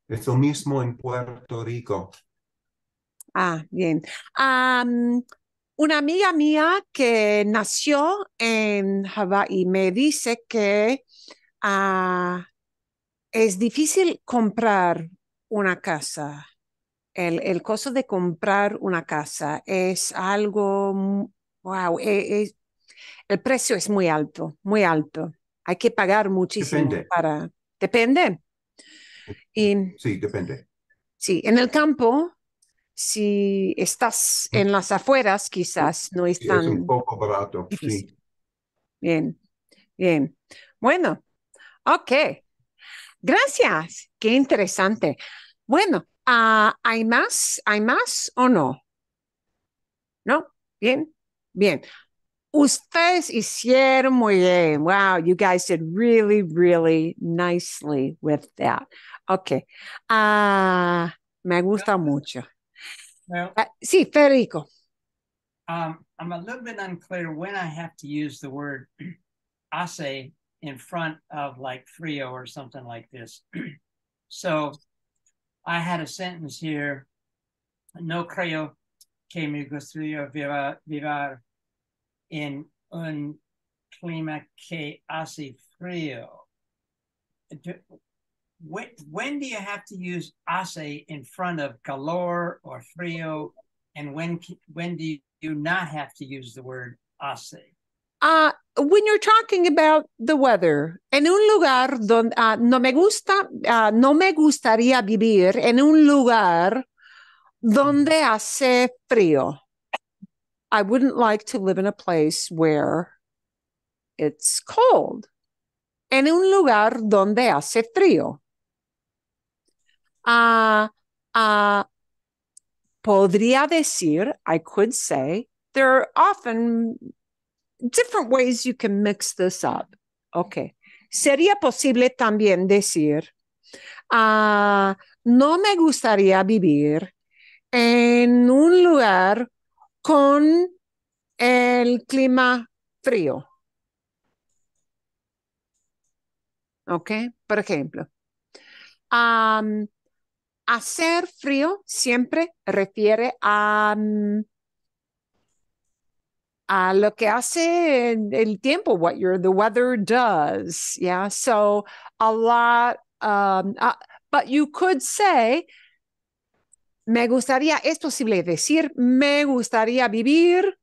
Es lo mismo en Puerto Rico. ah, bien. Am, una amiga mía que nació en Hawái me dice que ah, es difícil comprar una casa. El, el costo de comprar una casa es algo, wow, e- es- el precio es muy alto, muy alto. Hay que pagar muchísimo Depende. para, depende. Y Sí, depende. sí, en el campo, si estás en las afueras, quizás no es Sí, es un tan poco barato, sí. Bien, bien. Bueno, ok. Gracias. Qué interesante. Bueno, ah, ¿hay más? ¿Hay más o no? ¿No? Bien, bien. Ustedes hicieron muy bien. Wow, you guys did really, really nicely with that. Okay. Ah, me gusta mucho. Well, Ah, sí, Federico. um, I'm a little bit unclear when I have to use the word hace in front of like frio or something like this. so I had a sentence here. No creo que me gustaría viva- vivir en un clima que hace frío. When, when do you have to use hace in front of calor or frío? And when when do you not have to use the word hace? Ah, when you're talking about the weather, en un lugar donde ah, no me gusta, ah, no me gustaría vivir en un lugar donde hace frío. I wouldn't like to live in a place where it's cold. En un lugar donde hace frío. Ah, ah, podría decir, I could say, there are often different ways you can mix this up. Okay. Sería posible también decir, ah, no me gustaría vivir en un lugar con el clima frío. Ok, por ejemplo, am, hacer frío siempre refiere a, mm, a lo que hace el, tiempo, what your the weather does. Yeah, so a lot. Um, uh, but you could say, me gustaría, es posible decir, me gustaría vivir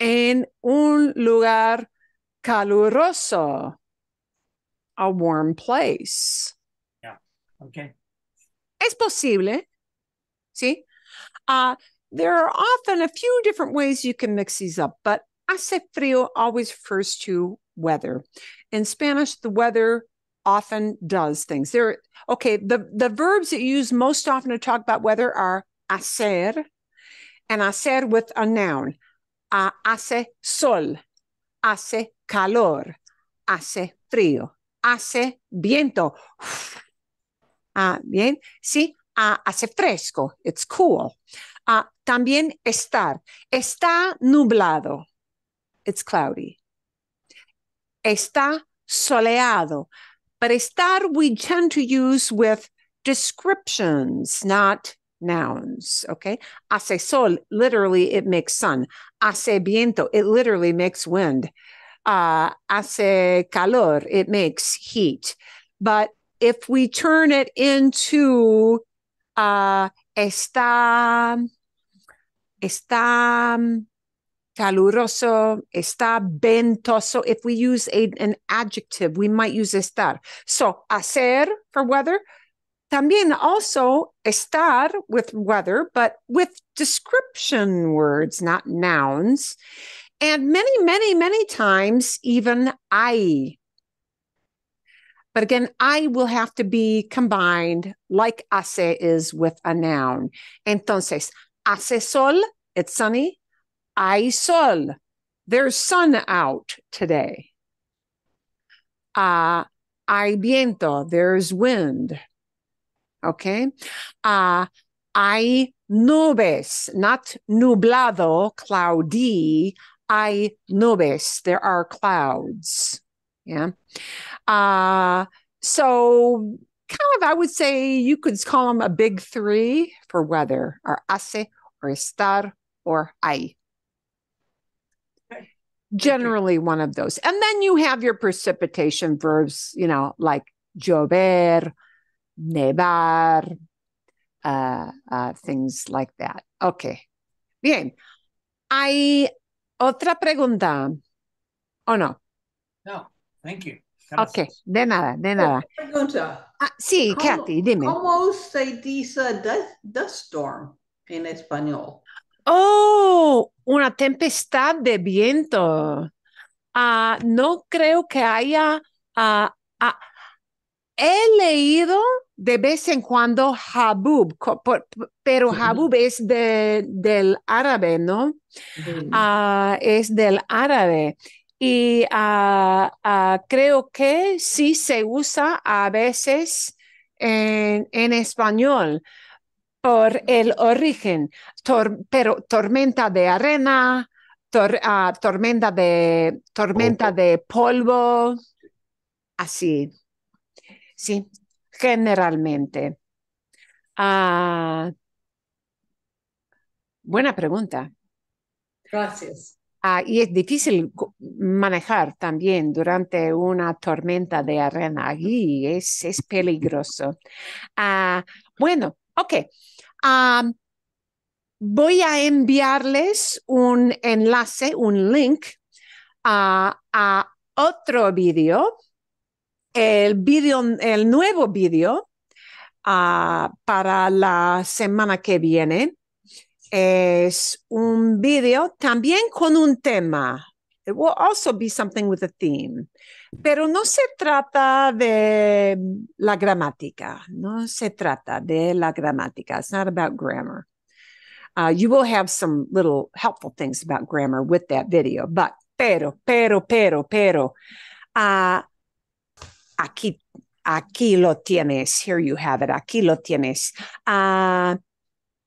en un lugar caluroso, a warm place. Okay. Es posible, ¿sí? Uh, there are often a few different ways you can mix these up, but hace frío always refers to weather. In Spanish, the weather often does things. There, okay, the, the verbs that you use most often to talk about weather are hacer and hacer with a noun. Uh, hace sol, hace calor, hace frío, hace viento. Ah, bien, sí, ah, hace fresco, it's cool. Ah, también estar, está nublado, it's cloudy. Está soleado, but estar we tend to use with descriptions, not nouns, okay? Hace sol, literally it makes sun. Hace viento, it literally makes wind. Uh, hace calor, it makes heat. But if we turn it into uh, está, está caluroso, está ventoso, if we use a, an adjective, we might use estar. So, hacer for weather, también also estar with weather, but with description words, not nouns. And many, many, many times, even I. But again, I will have to be combined like hace is with a noun. Entonces, hace sol, it's sunny. Hay sol, there's sun out today. Uh, hay viento, there's wind. Okay. Uh, hay nubes, not nublado, cloudy. Hay nubes, there are clouds. Yeah. Uh, so kind of, I would say you could call them a big three for weather, or hace, or estar, or hay. generally one of those. And then you have your precipitation verbs, you know, like llover, nevar, uh, uh, things like that. Okay. Bien. ¿Hay otra pregunta o no? No, thank you. Ok, de nada, de nada. Pregunta. Ah, sí, ¿Cómo- Kathy, dime. ¿Cómo se dice dust, dust storm en español? Oh, una tempestad de viento. Ah, no creo que haya. ah, ah, he leído de vez en cuando Habub, pero. Habub es de, del árabe, ¿no? Ah, es del árabe. Y ah, ah, creo que sí se usa a veces en, en español por el origen, Tor- pero tormenta de arena, tor- ah, tormenta de, tormenta de polvo, así. Sí, generalmente. Buena pregunta. Gracias. Ah, y es difícil manejar también durante una tormenta de arena. Y es, es peligroso. Ah, bueno, ok. Ah, voy a enviarles un enlace, un link a, a otro vídeo. El el nuevo vídeo ah, para la semana que viene es un video también con un tema. It will also be something with a theme. Pero no se trata de la gramática. No se trata de la gramática. It's not about grammar. Uh, you will have some little helpful things about grammar with that video. But, pero, pero, pero, pero, ah, aquí, aquí lo tienes. Here you have it. Aquí lo tienes. Ah,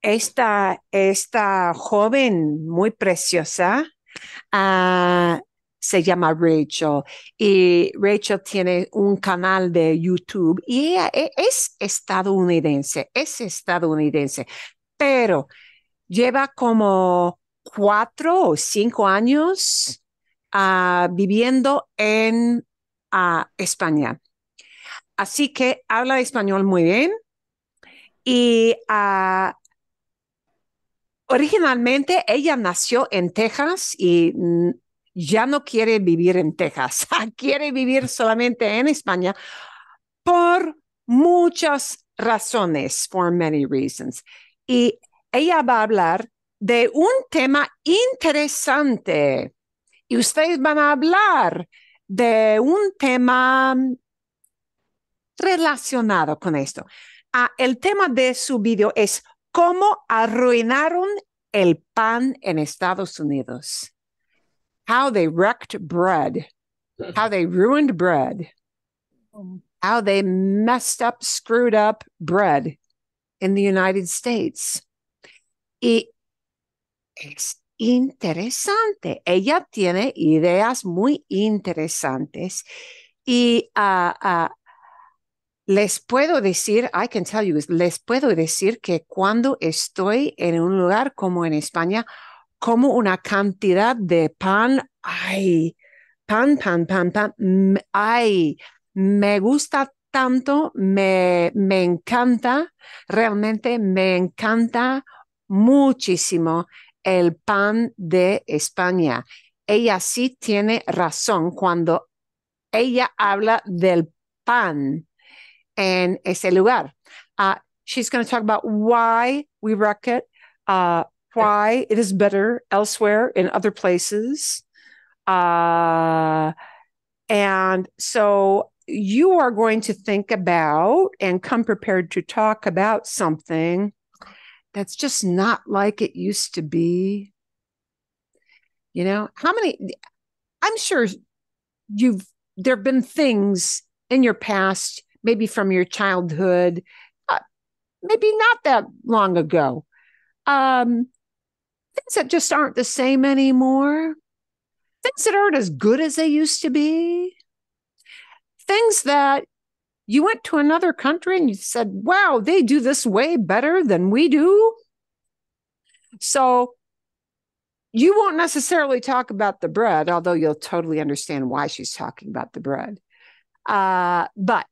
esta, esta joven muy preciosa ah, se llama Rachel y Rachel tiene un canal de YouTube y ella e- es estadounidense, es estadounidense, pero lleva como cuatro o cinco años ah, viviendo en ah, España. Así que habla español muy bien y originalmente ella nació en Texas y mm, ya no quiere vivir en Texas, quiere vivir solamente en España por muchas razones, for many reasons. Y ella va a hablar de un tema interesante y ustedes van a hablar de un tema relacionado con esto. Ah, el tema de su video es cómo arruinaron el pan en Estados Unidos. How they wrecked bread. How they ruined bread. How they messed up, screwed up bread in the United States. Y es interesante. Ella tiene ideas muy interesantes. Y ah, les puedo decir, I can tell you, les puedo decir que cuando estoy en un lugar como en España, como una cantidad de pan, ay, pan, pan, pan, pan, ay, me gusta tanto, me, me encanta, realmente me encanta muchísimo el pan de España. Ella sí tiene razón cuando ella habla del pan en ese lugar. Uh, she's going to talk about why we wreck it, uh, why it is better elsewhere in other places. Uh, and so you are going to think about and come prepared to talk about something that's just not like it used to be. You know, how many? I'm sure you've, there have been things in your past, maybe from your childhood, uh, maybe not that long ago, um, things that just aren't the same anymore, things that aren't as good as they used to be, things that you went to another country and you said, wow, they do this way better than we do. So you won't necessarily talk about the bread, although you'll totally understand why she's talking about the bread. Uh, but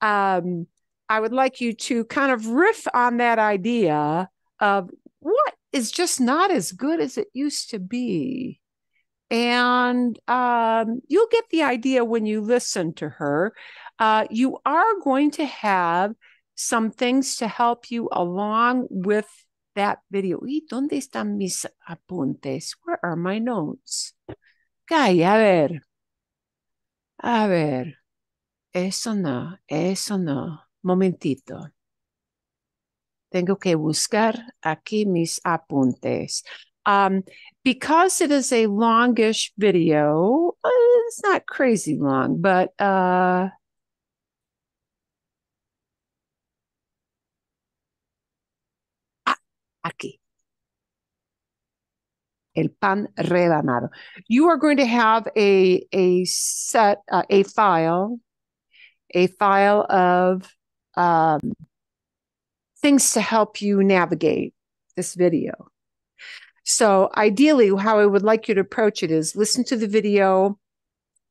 um, I would like you to kind of riff on that idea of what is just not as good as it used to be. And um, you'll get the idea when you listen to her. Uh, you are going to have some things to help you along with that video. ¿Y dónde están mis apuntes? Where are my notes? Okay, a ver. A ver. Eso no, eso no. Momentito. Tengo que buscar aquí mis apuntes. Um, because it is a longish video, it's not crazy long, but uh, ah, aquí. El pan rebanado. You are going to have a a set uh, a file, a file of um, things to help you navigate this video. So, ideally, how I would like you to approach it is listen to the video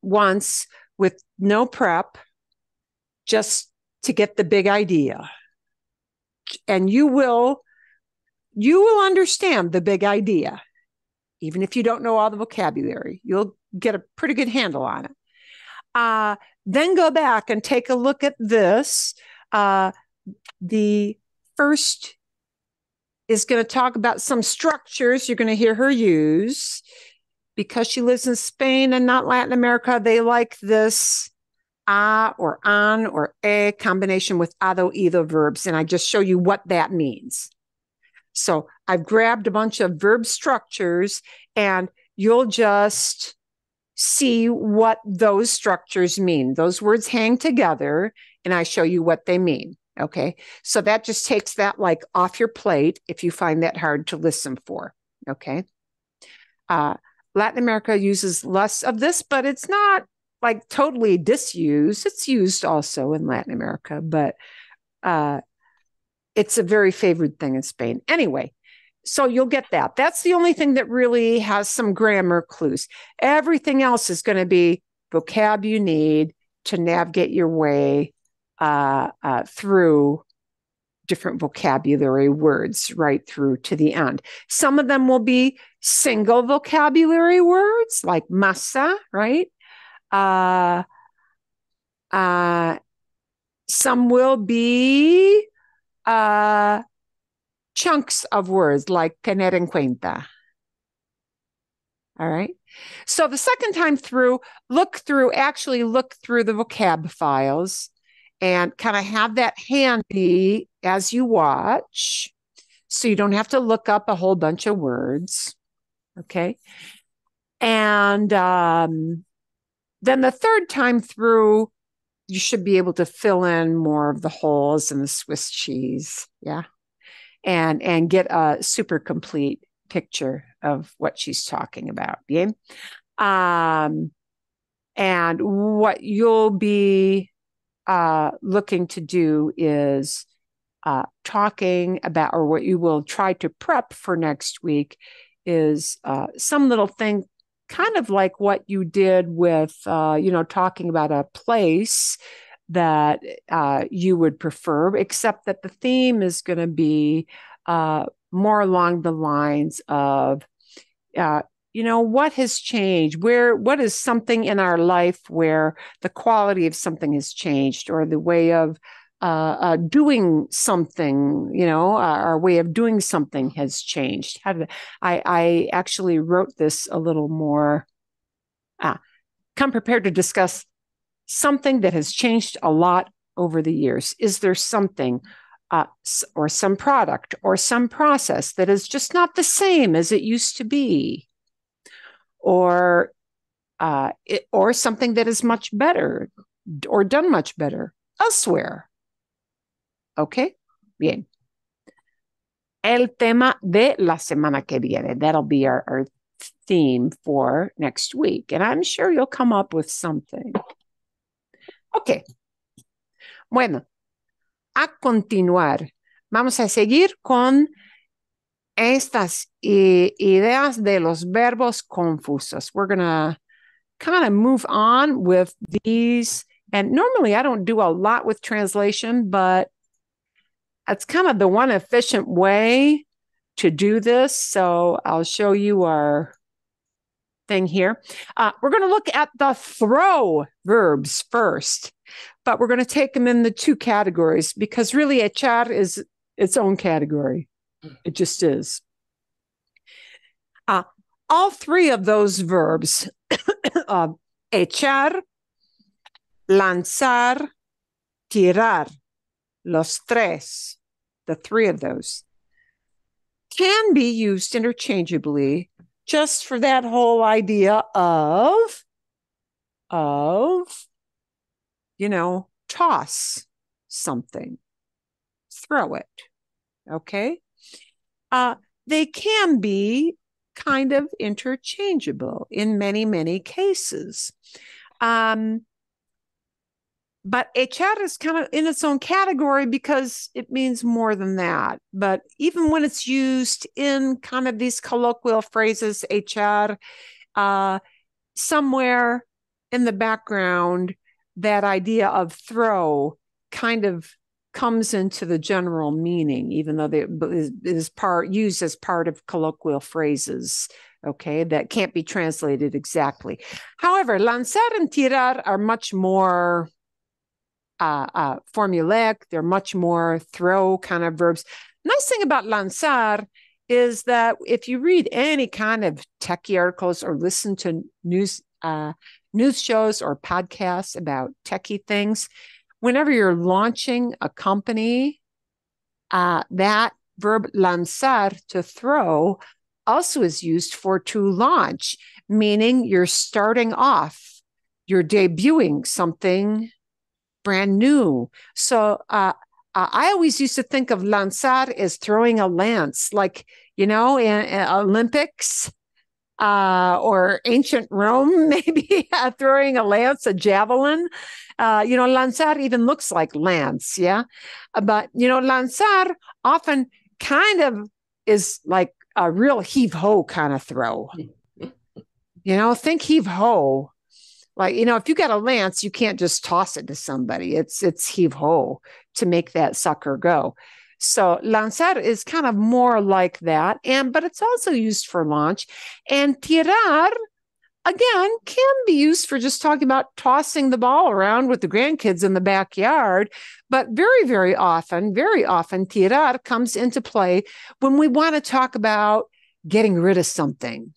once with no prep, just to get the big idea. And you will you will understand the big idea even if you don't know all the vocabulary you'll get a pretty good handle on it uh, then go back and take a look at this uh, the first is going to talk about some structures you're going to hear her use because she lives in Spain and not Latin America. They like this a or an or a combination with ado either verbs. And I just show you what that means. So I've grabbed a bunch of verb structures and you'll just see what those structures mean. Those words hang together and I show you what they mean. Okay. So that just takes that like off your plate if you find that hard to listen for. Okay. Uh, Latin America uses less of this, but it's not like totally disused. It's used also in Latin America, but uh, it's a very favored thing in Spain. Anyway, so you'll get that. That's the only thing that really has some grammar clues. Everything else is going to be vocab you need to navigate your way uh, uh, through different vocabulary words right through to the end. Some of them will be single vocabulary words like masa, right? Uh, uh, some will be uh, chunks of words like tener en cuenta. All right. So the second time through, look through, actually look through the vocab files and kind of have that handy as you watch so you don't have to look up a whole bunch of words. Okay. And um, then the third time through, you should be able to fill in more of the holes in the Swiss cheese. Yeah. And and get a super complete picture of what she's talking about. Yeah. Um, and what you'll be uh, looking to do is uh, talking about, or what you will try to prep for next week is uh, some little thing, kind of like what you did with, uh, you know, talking about a place that uh, you would prefer, except that the theme is going to be uh, more along the lines of uh, you know what has changed? Where what is something in our life where the quality of something has changed or the way of uh, uh, doing something you know our way of doing something has changed? How did i i actually wrote this a little more come prepared to discuss something that has changed a lot over the years is there something uh, or some product or some process that is just not the same as it used to be or uh, it, or something that is much better or done much better elsewhere. Okay, bien. El tema de la semana que viene. That'll be our, our theme for next week. And I'm sure you'll come up with something. Ok. Bueno, a continuar, vamos a seguir con estas eh, ideas de los verbos confusos. We're going to kind of move on with these. And normally I don't do a lot with translation, but that's kind of the one efficient way to do this. So I'll show you our thing here. Uh, we're going to look at the throw verbs first, but we're going to take them in the two categories because really echar is its own category. It just is. Uh, all three of those verbs, uh, echar, lanzar, tirar, los tres, the three of those, can be used interchangeably just for that whole idea of, of, you know, toss something, throw it. Okay. Uh, they can be kind of interchangeable in many, many cases. Um, but echar is kind of in its own category because it means more than that. But even when it's used in kind of these colloquial phrases, echar, uh, somewhere in the background, that idea of throw kind of comes into the general meaning, even though it is part used as part of colloquial phrases. Okay, that can't be translated exactly. However, lanzar and tirar are much more uh, uh, formulaic. They're much more throw kind of verbs. Nice thing about lanzar is that if you read any kind of techie articles or listen to news uh, news shows or podcasts about techie things, whenever you're launching a company, uh, that verb lanzar to throw also is used for to launch, meaning you're starting off, you're debuting something brand new. So uh, I always used to think of lanzar as throwing a lance, like, you know, in, in Olympics uh, or ancient Rome, maybe uh, throwing a lance, a javelin. Uh, you know, lanzar even looks like lance, yeah. But, you know, lanzar often kind of is like a real heave ho kind of throw. you know, think heave ho like you know if you got a lance you can't just toss it to somebody. It's it's heave ho to make that sucker go. So lanzar is kind of more like that and but it's also used for launch. And tirar again can be used for just talking about tossing the ball around with the grandkids in the backyard but very very often very often tirar comes into play when we want to talk about getting rid of something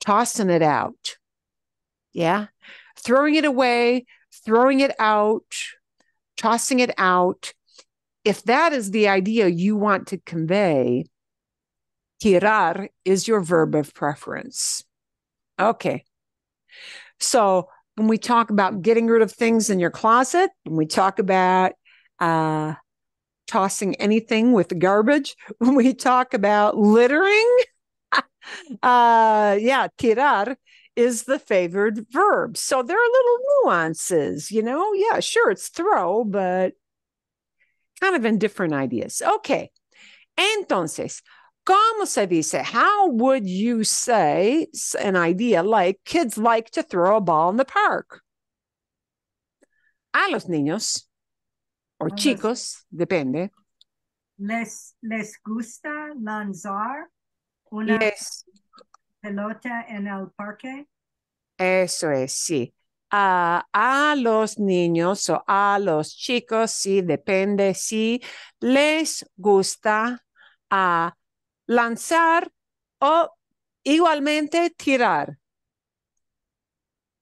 tossing it out yeah. Throwing it away, throwing it out, tossing it out. If that is the idea you want to convey, tirar is your verb of preference. Okay. So when we talk about getting rid of things in your closet, when we talk about uh, tossing anything with the garbage, when we talk about littering, uh, yeah, tirar is the favored verb. So there are little nuances, you know? Yeah, sure, it's throw, but kind of in different ideas. Okay. Entonces, ¿cómo se dice? How would you say an idea like kids like to throw a ball in the park? A los niños o chicos, depende. Les, les gusta lanzar una les, pelota en el parque? Eso es, sí. A los niños o a los chicos, sí, depende si les gusta uh, lanzar o igualmente tirar.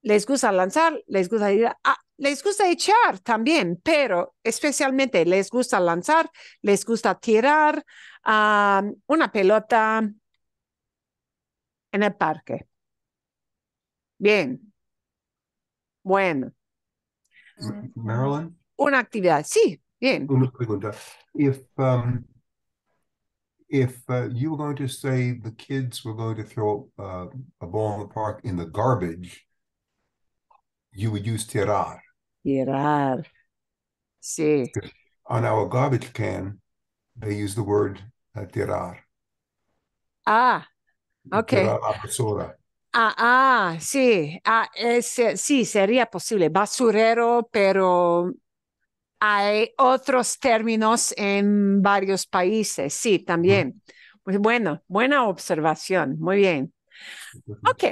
Les gusta lanzar, les gusta tirar. Ah, les gusta echar también, pero especialmente les gusta lanzar, les gusta tirar una pelota en el parque. Bien. Bueno. Marilyn? Una actividad. Sí, bien. Una pregunta. If um, if uh, you were going to say the kids were going to throw uh, a ball in the park in the garbage, you would use tirar. Tirar. Sí. On our garbage can, they use the word a tirar. Ah, ok. Tirar la basura. Ah, ah, sí, ah, ese, sí, sería posible. Basurero, pero hay otros términos en varios países. Sí, también. Pues bueno, buena observación. Muy bien. Ok,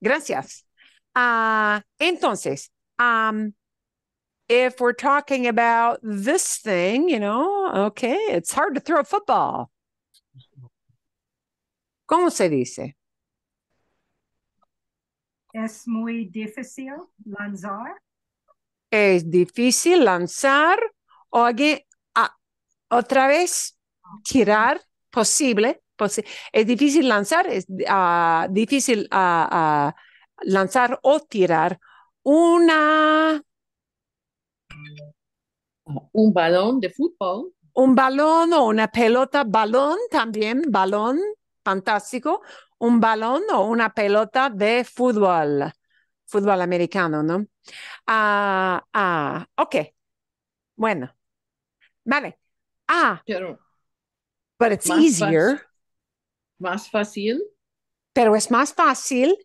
gracias. Ah, entonces, um, if we're talking about this thing, you know, okay, it's hard to throw a football. ¿Cómo se dice? Es muy difícil lanzar. Es difícil lanzar o again, ah, otra vez tirar, posible, posi- es difícil lanzar, es ah, difícil ah, lanzar o tirar una, Un balón de fútbol. un balón o una pelota, balón también, balón, fantástico, un balón o una pelota de fútbol, fútbol americano, ¿no? Ah, ah, ok, bueno, vale. Ah, Pero but it's Más easier, más fácil pero es más fácil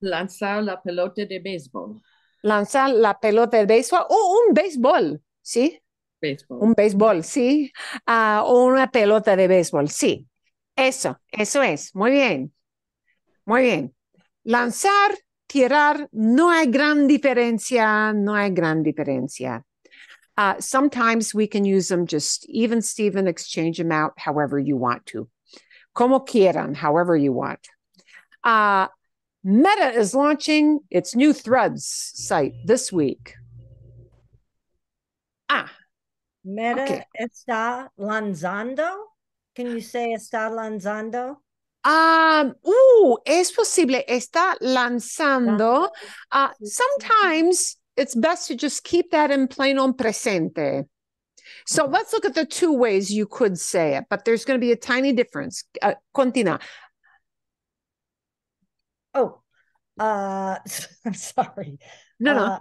lanzar la pelota de béisbol. lanzar la pelota de béisbol o un béisbol, ¿sí? Béisbol. Un béisbol, sí. Ah, o una pelota de béisbol, sí. Eso, eso es. Muy bien. Muy bien. Lanzar, tirar, no hay gran diferencia, no hay gran diferencia. Uh, sometimes we can use them just even, Steven, exchange them out however you want to. Como quieran, however you want. Uh, Meta is launching its new Threads site this week. Ah, Meta Okay. está lanzando. Can you say está lanzando? Um, uh, es posible, está lanzando. Uh, sometimes it's best to just keep that in plain on presente. So let's look at the two ways you could say it, but there's going to be a tiny difference. Uh, continúa. Oh, uh, I'm sorry. No, no. Uh,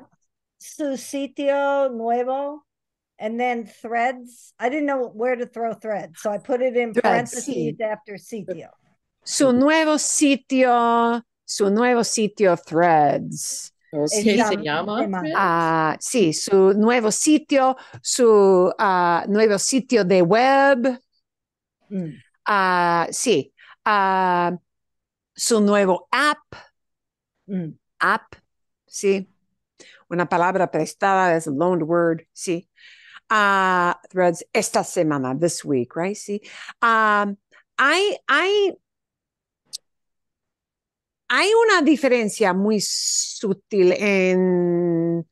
su sitio nuevo and then threads. I didn't know where to throw threads, so I put it in Threads, parentheses sí. after sitio. Su nuevo sitio, su nuevo sitio threads. ¿Qué Es se llama? llama- Fred? Ah, sí, su nuevo sitio, su ah, nuevo sitio de web. Mm. Ah, sí, Ah, su nuevo app, Mm. app, sí, una palabra prestada es a loaned word, sí. Ah, threads esta semana, this week, right? See, Um, hay, hay, hay una diferencia muy sutil en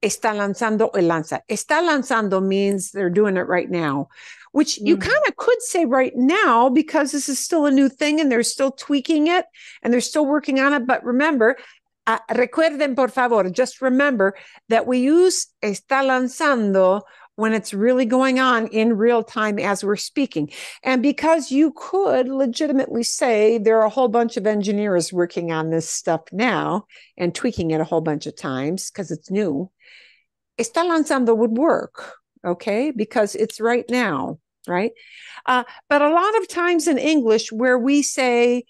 está lanzando el lanza. Está lanzando means they're doing it right now, which you Mm. kind of could say right now because this is still a new thing and they're still tweaking it and they're still working on it. But remember, uh, recuerden por favor, just remember that we use está lanzando when it's really going on in real time as we're speaking. And because you could legitimately say there are a whole bunch of engineers working on this stuff now and tweaking it a whole bunch of times because it's new, está lanzando would work, okay? Because it's right now, right? Uh, but a lot of times in English, where we say,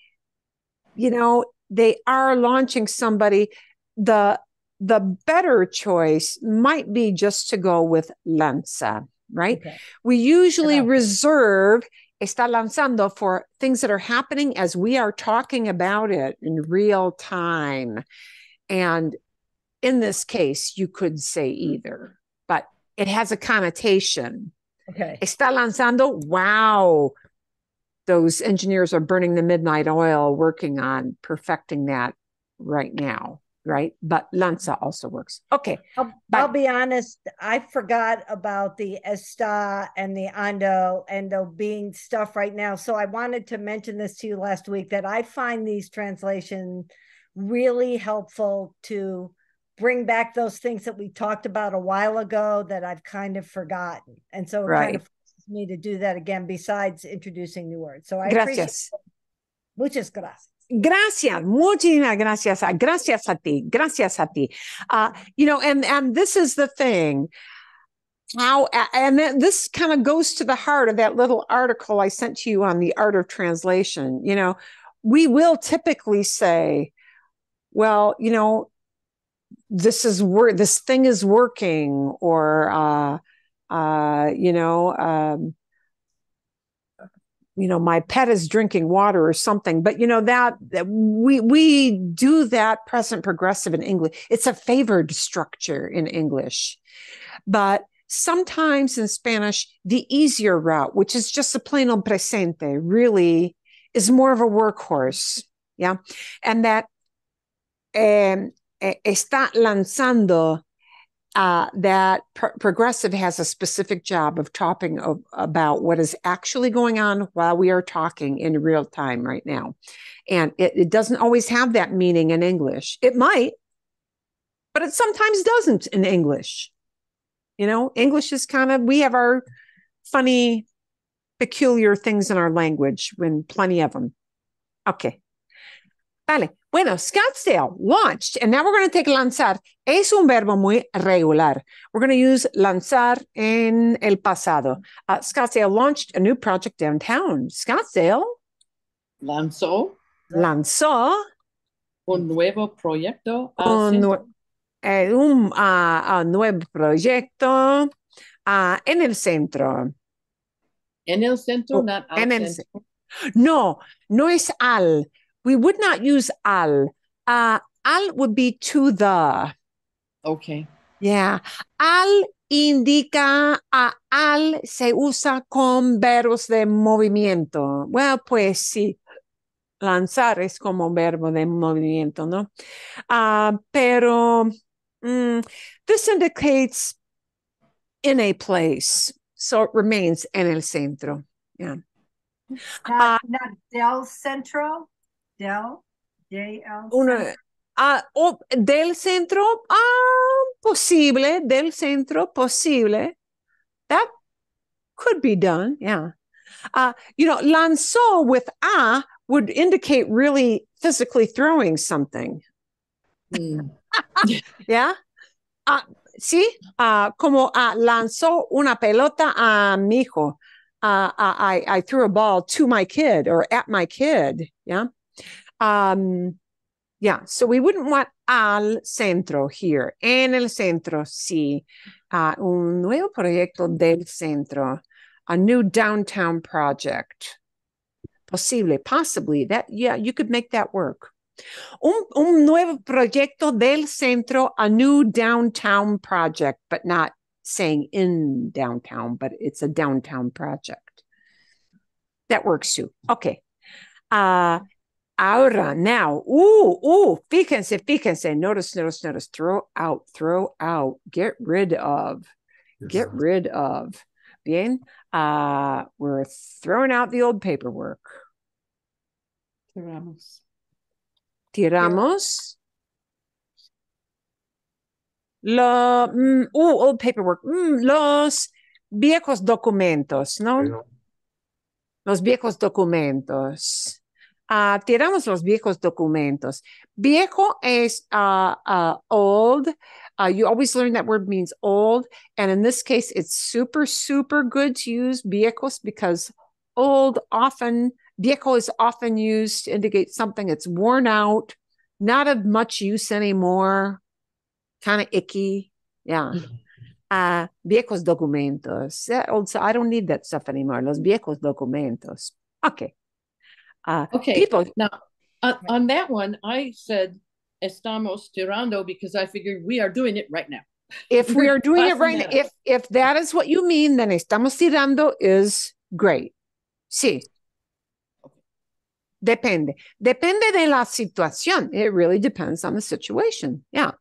you know, they are launching somebody, the the better choice might be just to go with lanza, right? Okay. We usually reserve está lanzando for things that are happening as we are talking about it in real time. And in this case, you could say either, but it has a connotation. Okay. Está lanzando, wow. Those engineers are burning the midnight oil working on perfecting that right now, right? But lanza also works. Okay. I'll, I'll be honest, I forgot about the esta and the ando endo being stuff right now. So I wanted to mention this to you last week that I find these translation really helpful to bring back those things that we talked about a while ago that I've kind of forgotten. And so it Right. kind of forces me to do that again besides introducing new words. So I appreciate Gracias. muchas gracias. Gracias, muchísimas gracias. Gracias a ti. Gracias a ti. Uh, you know, and and this is the thing. how and this kind of goes to the heart of that little article I sent to you on the art of translation. You know, we will typically say, well, you know, this is work this thing is working or uh uh you know um you know my pet is drinking water or something but you know that, that we we do that present progressive in english it's a favored structure in english. But sometimes in spanish the easier route which is just a plain old presente really is more of a workhorse yeah? And that um, está lanzando uh, that pr- progressive has a specific job of talking of, about what is actually going on while we are talking in real time right now. And it, it doesn't always have that meaning in English. It might, but it sometimes doesn't in English. You know, English is kind of, we have our funny, peculiar things in our language when plenty of them. Okay. Vale. Bueno, Scottsdale launched, and now we're going to take lanzar. Es un verbo muy regular. We're going to use lanzar en el pasado. Uh, Scottsdale launched a new project downtown. Scottsdale lanzó, lanzó un nuevo proyecto. Un, eh, un uh, nuevo proyecto uh, en el centro. En el centro, oh, not en el centro. No, no es al we would not use al. Uh, al would be to the. Okay. Yeah. Al indica, uh, al se usa con verbos de movimiento. Well, pues sí. Lanzar es como verbo de movimiento, ¿no? Uh, pero mm, this indicates in a place. So it remains en el centro. Yeah. Not, uh, not del centro? Del, del Una, ah, oh, del centro, ah, posible, del centro, posible. That could be done, yeah. Uh, you know, lanzó with a would indicate really physically throwing something. Mm. yeah. Uh, sí, uh, como uh, lanzó una pelota a mi hijo. Uh, I, I threw a ball to my kid or at my kid. Yeah. Um, yeah, so we wouldn't want al centro here. En el centro, sí. Uh, un nuevo proyecto del centro. A new downtown project. Posible, possibly. That, yeah, you could make that work. Un, un nuevo proyecto del centro, a new downtown project, but not saying in downtown, but it's a downtown project. That works too. Okay. Uh, Ahora, now, ooh, ooh, fíjense, fíjense. Notice, notice, notice. Throw out, throw out, get rid of, get rid of. Bien, uh, we're throwing out the old paperwork. Tiramos. Tiramos. Lo, mm, uh, old paperwork. Mm, los viejos documentos, ¿no? Los viejos documentos. Uh, tiramos los viejos documentos. Viejo is uh, uh, old. Uh, you always learn that word means old. And in this case, it's super, super good to use viejos because old often, viejo is often used to indicate something that's worn out, not of much use anymore, kind of icky. Yeah. Uh, viejos documentos. That old, so I don't need that stuff anymore. Los viejos documentos. Okay. Uh, okay. People now on, on that one, I said estamos tirando because I figured we are doing it right now. If we are doing it right now, if if that is what you mean, then estamos tirando is great. Sí. Depende. Depende de la situación. It really depends on the situation. Yeah.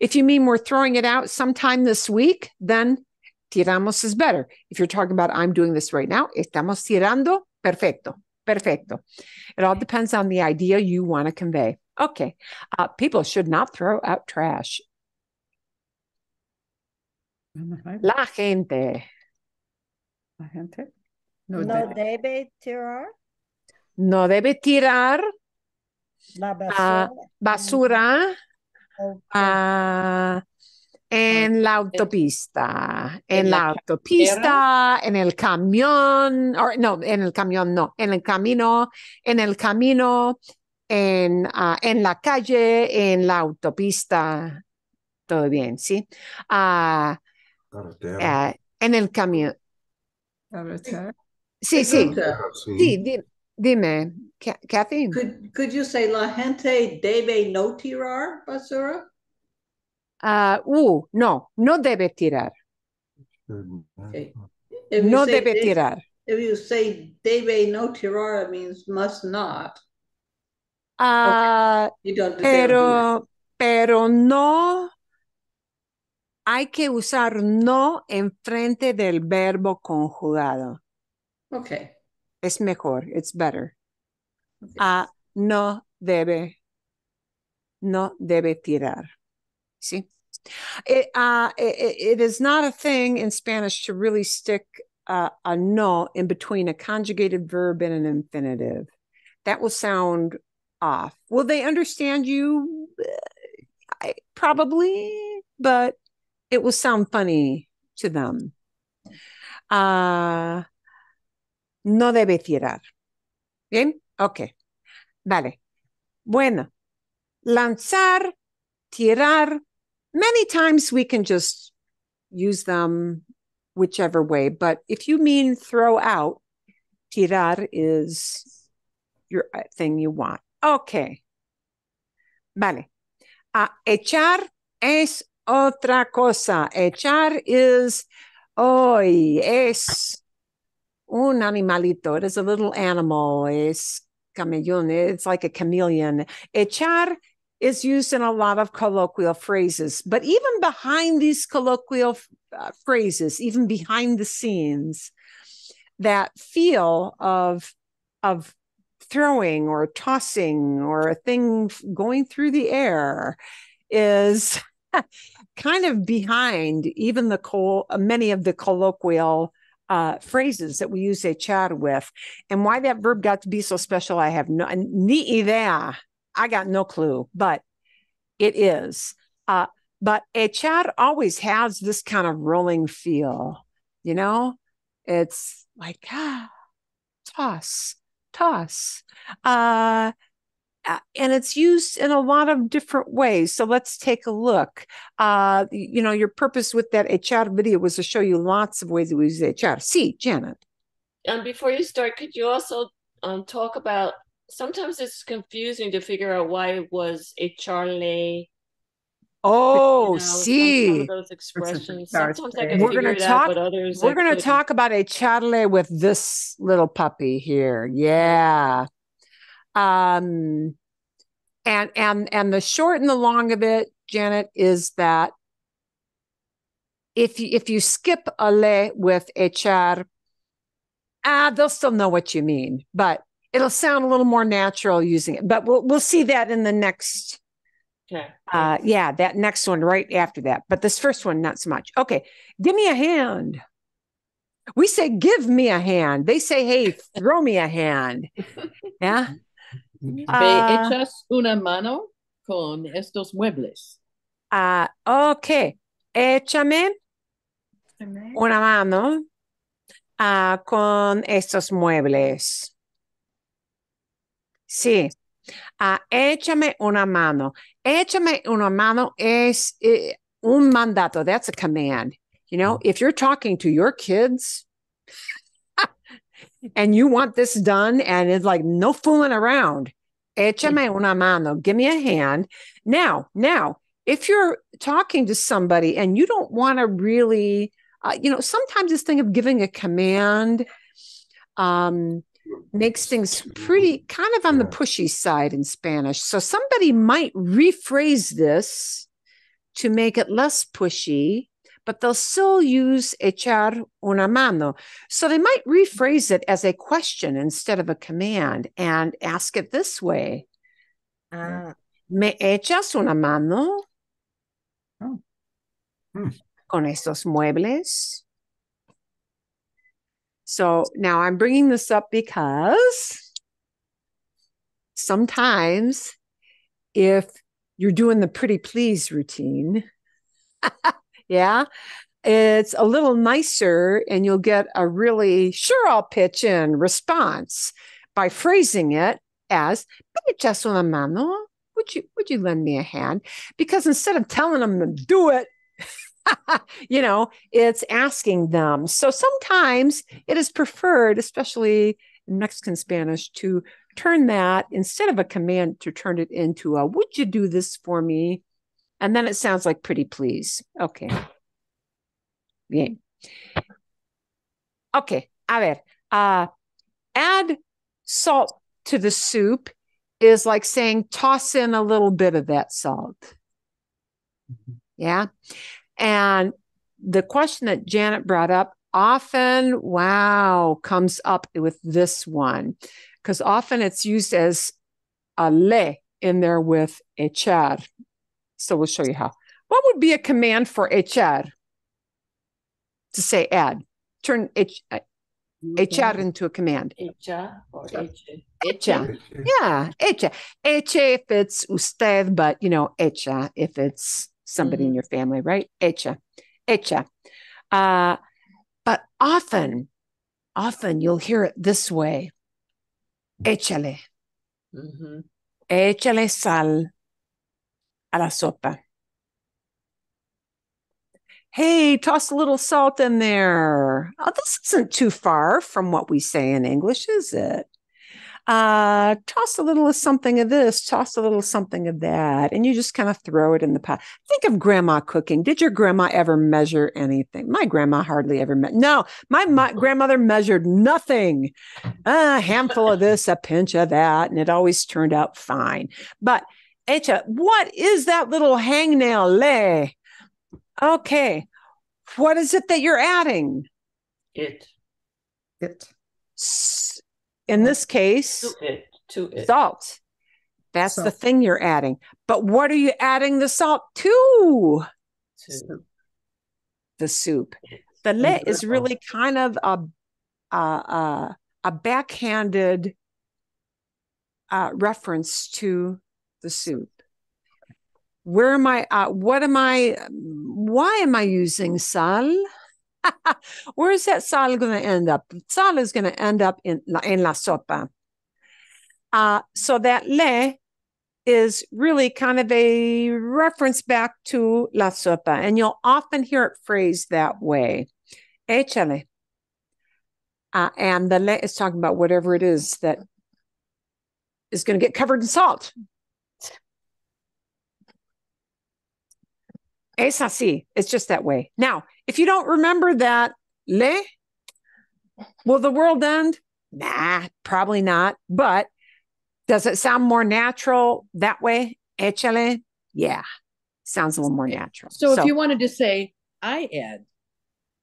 If you mean we're throwing it out sometime this week, then tiramos is better. If you're talking about I'm doing this right now, estamos tirando, perfecto. Perfecto. It all depends on the idea you want to convey. Okay. Uh, people should not throw out trash. La gente. La gente. No, no debe. debe tirar. No debe tirar. La basura. Uh, basura. Uh, En la autopista, en la autopista, en el camión, or, no, en el camión no, en el camino, en el camino, en, uh, en la calle, en la autopista, todo bien, ¿sí? Uh, uh, en el camión. Sí, sí, sí, di, dime, Kathy. Could, could you say la gente debe no tirar basura? Uh, uh, no, no debe tirar. Okay. No debe tirar. If you say debe no tirar, it means must not. Uh, You don't pero, pero no hay que usar no en frente del verbo conjugado. Okay. Es mejor, it's better. Ah, no debe, no debe tirar. See? It, uh, it, it is not a thing in Spanish to really stick uh, a no in between a conjugated verb and an infinitive. That will sound off. Will they understand you? I, probably, but it will sound funny to them. Uh, no debe tirar. Bien, ok. Vale. Bueno, lanzar, tirar. Many times we can just use them whichever way, but if you mean throw out, tirar is your uh, thing you want. Ok. Vale. Uh, echar es otra cosa. Echar is, hoy es un animalito. It is a little animal. Es camaleón. It's like a chameleon. Echar is used in a lot of colloquial phrases, but even behind these colloquial uh, phrases, even behind the scenes, that feel of of throwing or tossing or a thing going through the air is kind of behind even the col- many of the colloquial uh, phrases that we use echar with. And why that verb got to be so special, I have no ni idea. I got no clue, but it is. Uh, but echar always has this kind of rolling feel, you know? It's like, ah, toss, toss. Uh, and it's used in a lot of different ways. So let's take a look. Uh, you know, your purpose with that echar video was to show you lots of ways that we use echar. See, Janet. And before you start, could you also um, talk about sometimes it's confusing to figure out why it was echarle. Oh, you know, see. Some, some those expressions. Sometimes I can we're figure gonna it talk. out, but others we're I gonna couldn't. talk about echarle with this little puppy here. Yeah. Um, and and and the short and the long of it, Janet, is that if you if you skip a le with echar, ah, they'll still know what you mean, but it'll sound a little more natural using it. But we'll we'll see that in the next Okay. uh yeah, that next one right after that. But this first one, not so much. Okay, give me a hand. We say give me a hand. They say, hey, throw me a hand. Yeah. Me Uh, echas una mano con estos muebles. uh, okay. Échame una mano ah, con estos muebles. Sí. Ah, échame una mano. Échame una mano es eh, un mandato. That's a command. You know, if you're talking to your kids and you want this done and it's like no fooling around, échame una mano. Give me a hand. Now, now, if you're talking to somebody and you don't want to really, uh, you know, sometimes this thing of giving a command um, makes things pretty kind of on the pushy side in Spanish. So somebody might rephrase this to make it less pushy, but they'll still use echar una mano. So they might rephrase it as a question instead of a command and ask it this way Ah, ¿Me echas una mano Oh. Hmm. con estos muebles? So now I'm bringing this up because sometimes if you're doing the pretty please routine Yeah. It's a little nicer and you'll get a really sure I'll pitch in response by phrasing it as "¿Me echas una mano? Would you would you lend me a hand? Because instead of telling them to do it, you know, it's asking them. So sometimes it is preferred, especially in Mexican Spanish, to turn that instead of a command to turn it into a would you do this for me? And then it sounds like pretty please. Okay. Bien. Okay, a ver. Uh, add salt to the soup is like saying toss in a little bit of that salt. Yeah. And the question that Janet brought up often, wow, comes up with this one because often it's used as a le in there with echar. So we'll show you how. What would be a command for echar? To say add. Turn ech, uh, echar into a command. Echa or eche. Echa. Yeah, echa. Eche if it's usted, but you know, echa if it's somebody in your family, right? Echa. Echa. Uh, but often, often you'll hear it this way. Échale. Mhm. Échale sal a la sopa. Hey, toss a little salt in there. Oh, this isn't too far from what we say in English, is it? Uh, toss a little of something of this, toss a little something of that, and you just kind of throw it in the pot. Think of grandma cooking. Did your grandma ever measure anything? My grandma hardly ever met. No, my, my grandmother measured nothing. A handful of this, a pinch of that, and it always turned out fine. But Echa, what is that little hangnail le? Okay. What is it that you're adding? It. It. S- In this case, To it. To it. salt. That's the thing you're adding. But what are you adding the salt to? To The soup. The le is really kind of a a, a, a backhanded uh, reference to the soup. Where am I? Uh, what am I? Why am I using sal? Where is that sal going to end up? Sal is going to end up in la, en la sopa. Uh, so that le is really kind of a reference back to la sopa, and you'll often hear it phrased that way. Échale. Uh, and the le is talking about whatever it is that is going to get covered in salt. Es así. It's just that way. Now, if you don't remember that le, will the world end? Nah, probably not. But does it sound more natural that way? Échale. Yeah. Sounds a little more natural. So, if you wanted to say I add,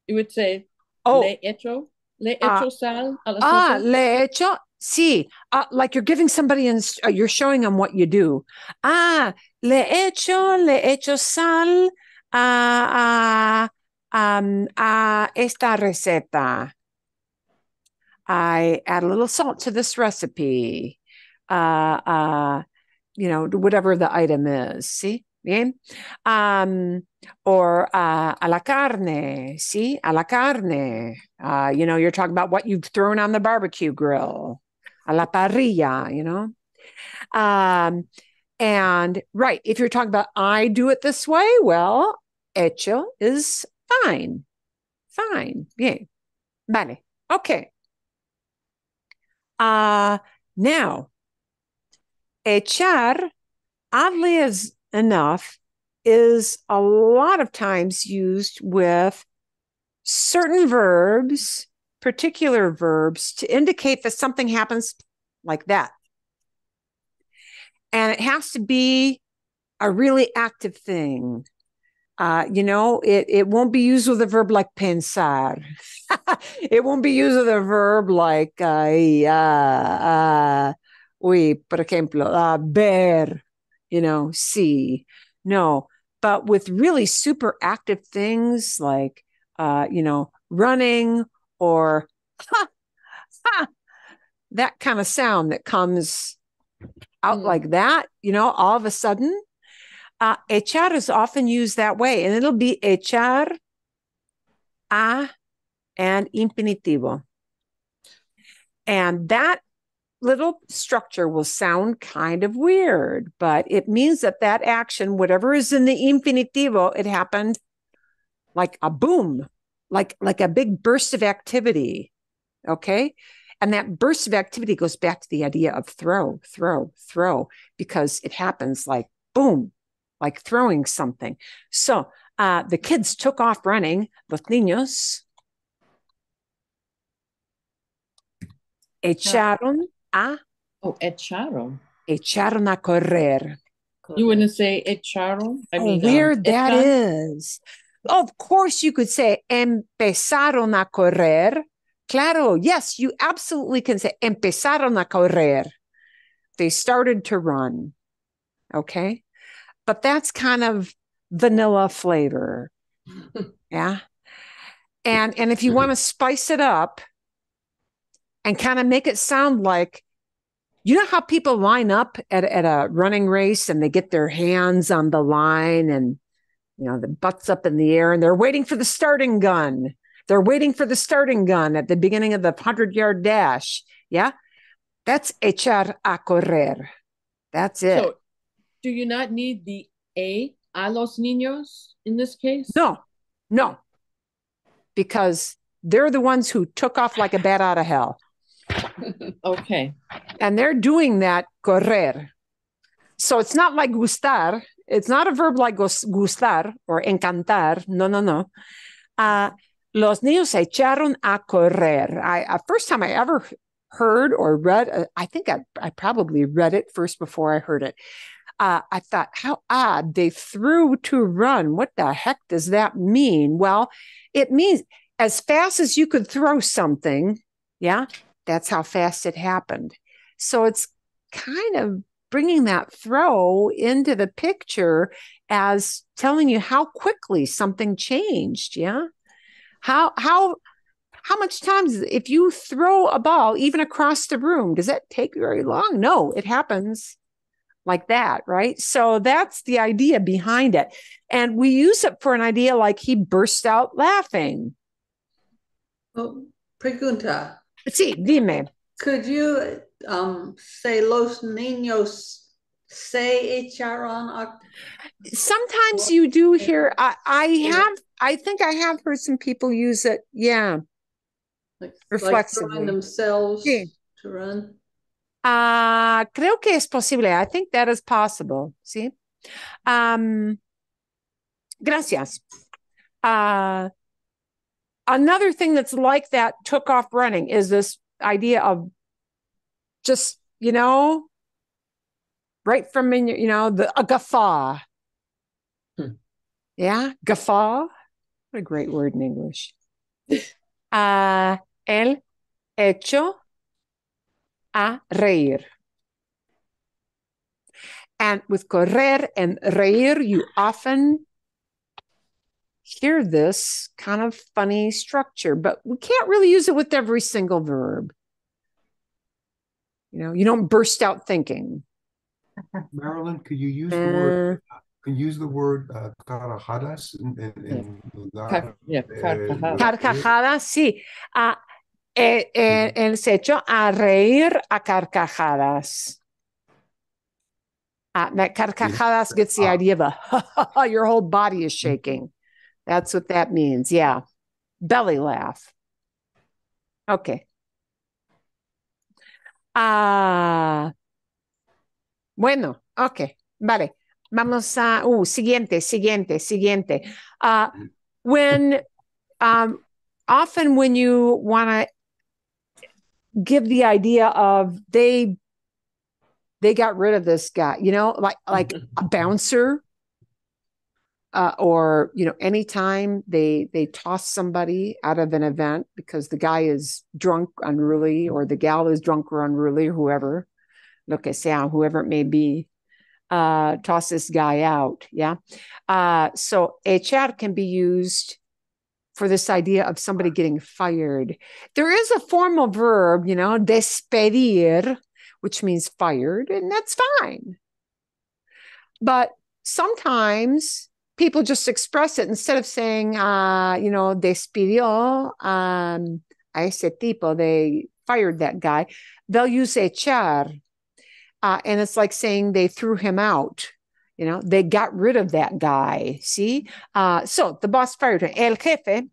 you would say oh, le echo, le Ah. echo sal a la Ah, le echo. Sí, uh, like you're giving somebody, in, uh, you're showing them what you do. Ah, le echo, le echo sal a, a, um, a esta receta. I add a little salt to this recipe. Uh, uh, you know, whatever the item is. See, bien. Um, or uh, a la carne, see, a la carne. Uh, you know, you're talking about what you've thrown on the barbecue grill, a la parrilla, you know. Um, and right, if you're talking about I do it this way, well, echo is fine, fine, bien, vale, okay. Uh, now, echar, oddly as enough, is a lot of times used with certain verbs, particular verbs, to indicate that something happens like that. And it has to be a really active thing. Uh, you know, it, it won't be used with a verb like pensar. it won't be used with a verb like, uh, uh, uh, uy, por ejemplo, uh, ver, you know, see. No, but with really super active things like, uh, you know, running or ha, ha, that kind of sound that comes out Mm. like that, you know, all of a sudden, Uh, echar is often used that way, and it'll be echar a and infinitivo. And that little structure will sound kind of weird, but it means that that action, whatever is in the infinitivo, it happened like a boom, like like a big burst of activity. Okay. And that burst of activity goes back to the idea of throw, throw, throw, because it happens like boom, like throwing something. So uh, the kids took off running, los niños echaron a Oh, echaron. echaron a correr. You wouldn't say echaron? I Oh, mean, um, weird that echan? is. Of course, you could say empezaron a correr. Claro, yes, you absolutely can say empezaron a correr. They started to run. Okay. But that's kind of vanilla flavor. yeah. And and if you want to spice it up and kind of make it sound like you know how people line up at, at a running race and they get their hands on the line and you know the butts up in the air and they're waiting for the starting gun. They're waiting for the starting gun at the beginning of the 100 yard dash. Yeah. That's echar a correr. That's it. So, do you not need the a a los niños in this case? no no because they're the ones who took off like a bat out of hell Okay. and they're doing that correr. So it's not like gustar. It's not a verb like gustar or encantar. No, no, no. Uh, los niños se echaron a correr. I uh, first time I ever heard or read. Uh, I think I, I probably read it first before I heard it. Uh, I thought, how odd! They threw to run. What the heck does that mean? Well, it means as fast as you could throw something. Yeah, that's how fast it happened. So it's kind of bringing that throw into the picture as telling you how quickly something changed. Yeah. How, how, how much time does if you throw a ball even across the room, does that take very long? No, it happens like that, right? So that's the idea behind it. And we use it for an idea like he burst out laughing. Oh, pregunta. Sí, dime. Could you um, say los niños se echaron sometimes you do hear I, I have I think I have heard some people use it. Yeah. like, like throwing themselves Sí. to run? Ah, creo que es posible. I think that is possible. Sí. Um, gracias. Uh, another thing that's like that took off running is this idea of just, you know, right from in your, you know, the a guffaw. Hmm. Yeah, guffaw. What a great word in English. Uh, el hecho a reír. And with correr and reír, you often hear this kind of funny structure, but we can't really use it with every single verb. You know, you don't burst out thinking. Marilyn, could you use the word? Uh, Can you use the word uh, carajadas in, in, in Car- yeah, de- carcajadas. carcajadas, sí. Ah, eh, eh, el se echó a reír a carcajadas. Ah, that carcajadas gets the Ah. idea of a your whole body is shaking. That's what that means. Yeah. Belly laugh. Okay. Ah, bueno, ok, vale. Vamos a, uh, siguiente, siguiente, siguiente. Uh, when, um, often when you want to give the idea of they, they got rid of this guy, you know, like, like a bouncer, uh, or you know anytime they they toss somebody out of an event because the guy is drunk unruly or the gal is drunk or unruly or whoever look at sea whoever it may be uh toss this guy out yeah? Uh so echar can be used for this idea of somebody getting fired there is a formal verb you know despedir which means fired and that's fine but sometimes people just express it instead of saying, uh, you know, despidió um, a ese tipo, they fired that guy. They'll use echar. Uh, and it's like saying they threw him out. You know, they got rid of that guy. See? Uh, so the boss fired him. El jefe.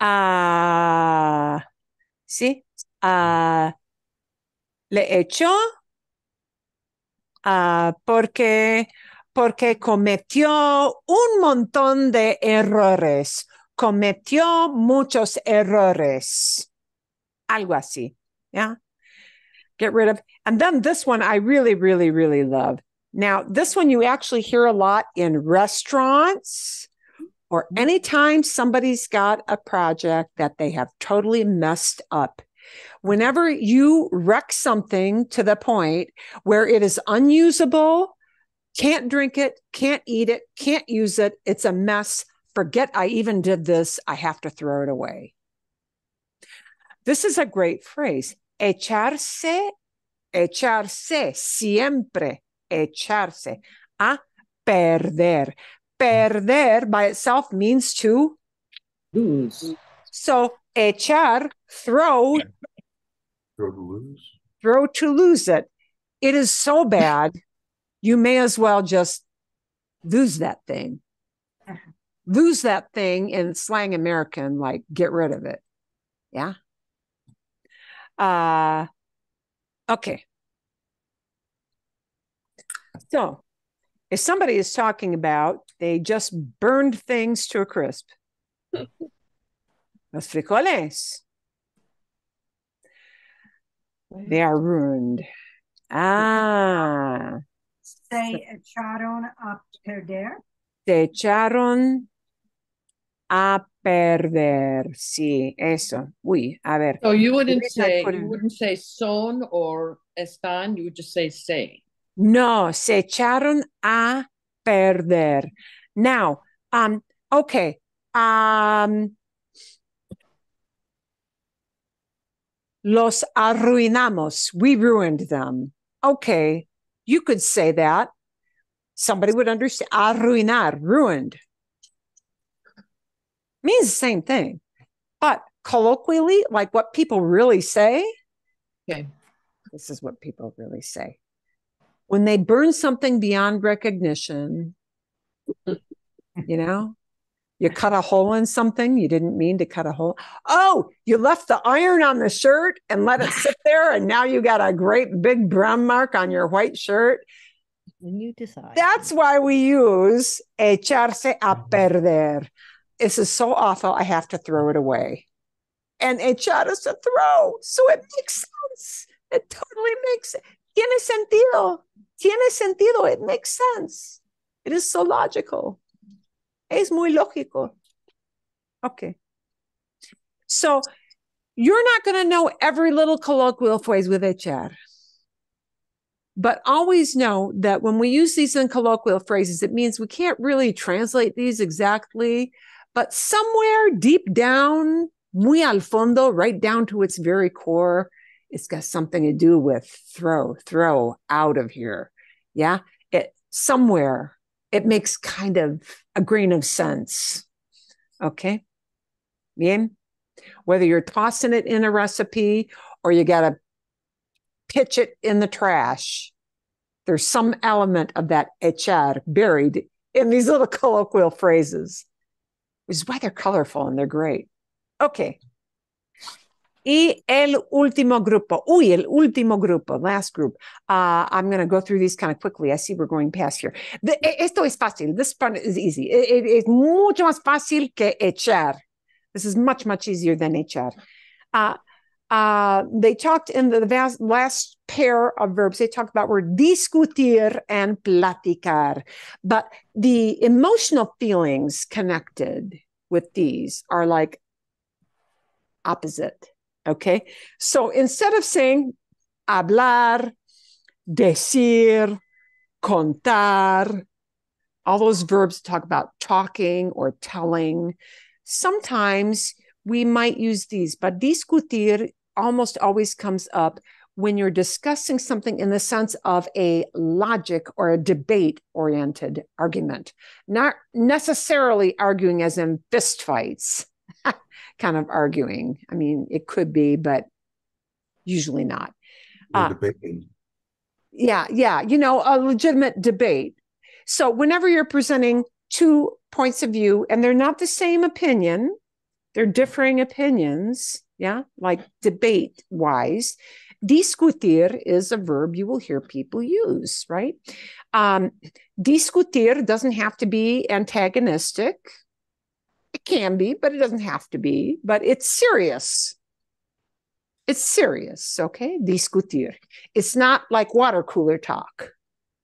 Uh, see? Uh, le echó uh, porque, porque cometió un montón de errores. Cometió muchos errores. Algo así. Yeah. Get rid of. And then this one I really, really, really love. Now, this one you actually hear a lot in restaurants or mm-hmm. anytime somebody's got a project that they have totally messed up. Whenever you wreck something to the point where it is unusable, can't drink it, can't eat it, can't use it, it's a mess. Forget I even did this. I have to throw it away. This is a great phrase. Echarse, echarse, siempre echarse a perder. Perder by itself means to lose. So echar, throw, Throw to lose. throw to lose it. It is so bad, you may as well just lose that thing. Uh-huh. Lose that thing in slang American, like get rid of it. Yeah. Uh okay. So if somebody is talking about they just burned things to a crisp. Los frijoles. They are ruined. Ah, Se echaron a perder. se echaron a perder. Sí, eso. Uy, a ver. So you wouldn't say you wouldn't say son or están, you would just say se. No, se echaron a perder. Now, um, okay. Um, los arruinamos. We ruined them. Okay, you could say that. Somebody would understand. Arruinar, ruined. Means the same thing. But colloquially, like what people really say, Okay. this is what people really say. When they burn something beyond recognition, you know, you cut a hole in something, you didn't mean to cut a hole. Oh, you left the iron on the shirt and let it sit there, and now you got a great big brown mark on your white shirt. When you decide. That's why we use echarse a perder. This is so awful, I have to throw it away. And echar is to throw. So it makes sense. It totally makes Tiene sentido. Tiene sentido. It makes sense. It is so logical. Es muy lógico. Okay. So you're not going to know every little colloquial phrase with echar. But always know that when we use these in colloquial phrases, it means we can't really translate these exactly, but somewhere deep down, muy al fondo, right down to its very core, it's got something to do with throw, throw out of here. Yeah. It somewhere it makes kind of a grain of sense. Okay. Bien. Whether you're tossing it in a recipe or you got to pitch it in the trash, there's some element of that echar buried in these little colloquial phrases, is why they're colorful and they're great. Okay. Y el último grupo. Uy, el último grupo, last group. Uh, I'm going to go through these kind of quickly. I see we're going past here. The, esto es fácil. This part is easy. It, it is mucho más fácil que echar. This is much, much easier than echar. Uh, uh, they talked in the vast, last pair of verbs, they talk about were discutir and platicar. But the emotional feelings connected with these are like opposite. Okay. So instead of saying hablar, decir, contar, all those verbs talk about talking or telling, sometimes we might use these, but discutir almost always comes up when you're discussing something in the sense of a logic or a debate oriented argument, not necessarily arguing as in fistfights, kind of arguing. I mean, it could be, but usually not. Uh, debating. yeah, yeah, you know, a legitimate debate. So whenever you're presenting two points of view and they're not the same opinion, they're differing opinions, yeah, like debate wise. Discutir is a verb you will hear people use, right? Um, discutir doesn't have to be antagonistic. It can be, but it doesn't have to be, but it's serious. It's serious, okay? Discutir. It's not like water cooler talk.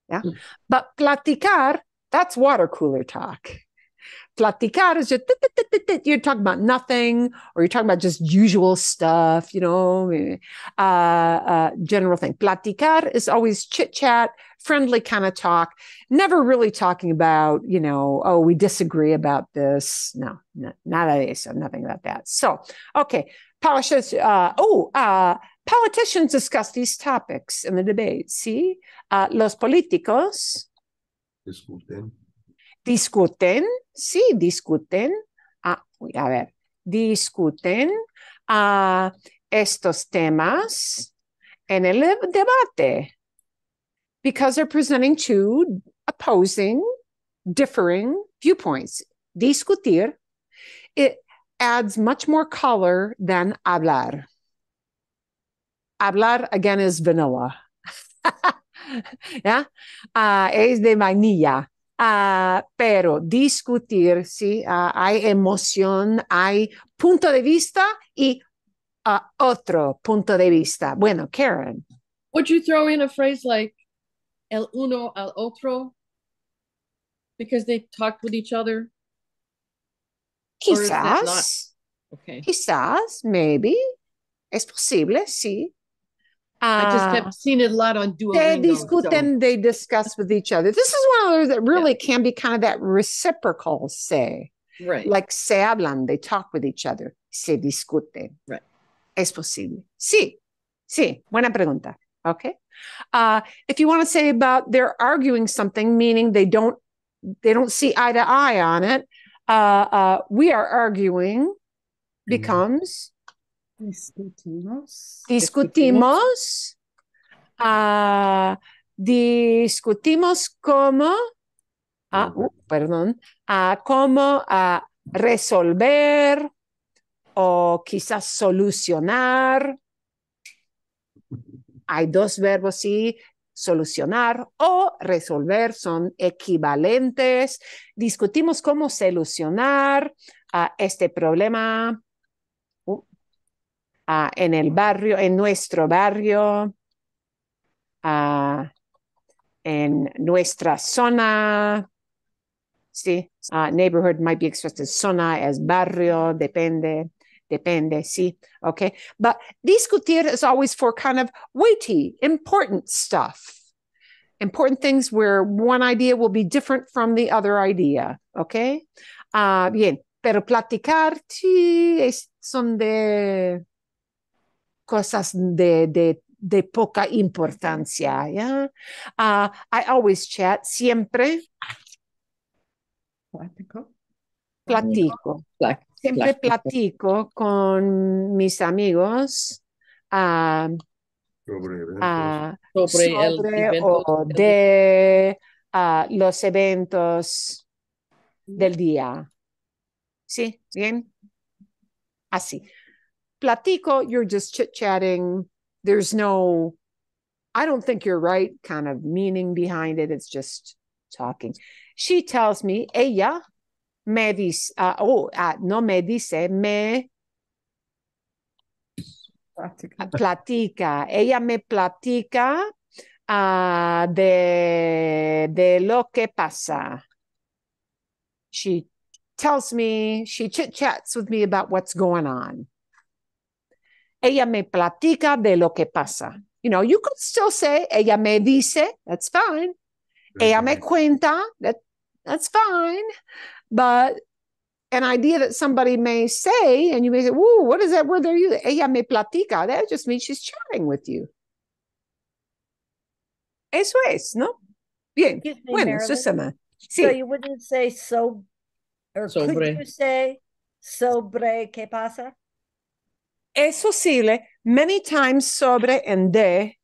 Yeah. But platicar, that's water cooler talk. Platicar is just you're talking about nothing, or you're talking about just usual stuff, you know, uh, uh, general thing. Platicar is always chit chat, friendly kind of talk, never really talking about, you know, oh, we disagree about this. No, no nada de eso, nothing about that. So, okay, politicians, uh, oh, uh, politicians discuss these topics in the debate. See, uh, los políticos Discuten. Discuten, sí, discuten, ah, a ver, discuten ah, estos temas en el debate because they're presenting two opposing, differing viewpoints. Discutir, it adds much more color than hablar. Hablar again is vanilla. ¿Ya? Ah, es de vainilla. Ah, pero discutir, sí, ah, hay emoción, hay punto de vista y ah, otro punto de vista. Bueno, Karen, Would you throw in a phrase like el uno al otro? Because they talk with each other? Quizás, Okay. quizás, maybe, es posible, sí. I just Ah, kept seeing it a lot on they Duolingo. so- discuten, they discuss with each other. This is one of those that really can be kind of that reciprocal say. Right. like se hablan, they talk with each other, se discuten. Right. Es posible. Sí, sí, buena pregunta. Okay. Uh, if you want to say about they're arguing something, meaning they don't they don't see eye to eye on it, uh, uh, we are arguing becomes Discutimos. discutimos, uh, discutimos como, ah, uh, perdón, ah, cómo ah, resolver o quizás solucionar. Hay dos verbos, sí, solucionar o resolver son equivalentes. Discutimos cómo solucionar este problema uh, ah, en el barrio, en nuestro barrio, ah, en nuestra zona. Sí, ah, neighborhood might be expressed as zona, as barrio, depende, depende, sí, okay. But discutir is always for kind of weighty, important stuff. Important things where one idea will be different from the other idea, okay. Ah, bien, pero platicar, sí, es- son de cosas de, de, de poca importancia, ¿ya? Ah, I always chat, siempre platico. Pla- Siempre platico. platico con mis amigos ah, Sobre eventos. ah, Sobre el sobre evento o de los eventos del día. ¿Sí? ¿Bien? Así. Platico, you're just chit chatting. There's no, I don't think you're right kind of meaning behind it. It's just talking. She tells me, ella me dice, ah, oh, ah, no me dice, me Plática. platica. Ella me platica ah, de, de lo que pasa. She tells me, she chit chats with me about what's going on. Ella me platica de lo que pasa. You know, you could still say, ella me dice, that's fine. Ella me cuenta, that, that's fine. But an idea that somebody may say, and you may say, Whoa, what is that word they're using? Ella me platica. That just means she's chatting with you. Eso es, ¿no? Bien. Excuse me, Bueno, Marilyn. Susana. So Sí. you wouldn't say so, or Sobre. could you say sobre qué pasa? Es posible. Many times sobre and de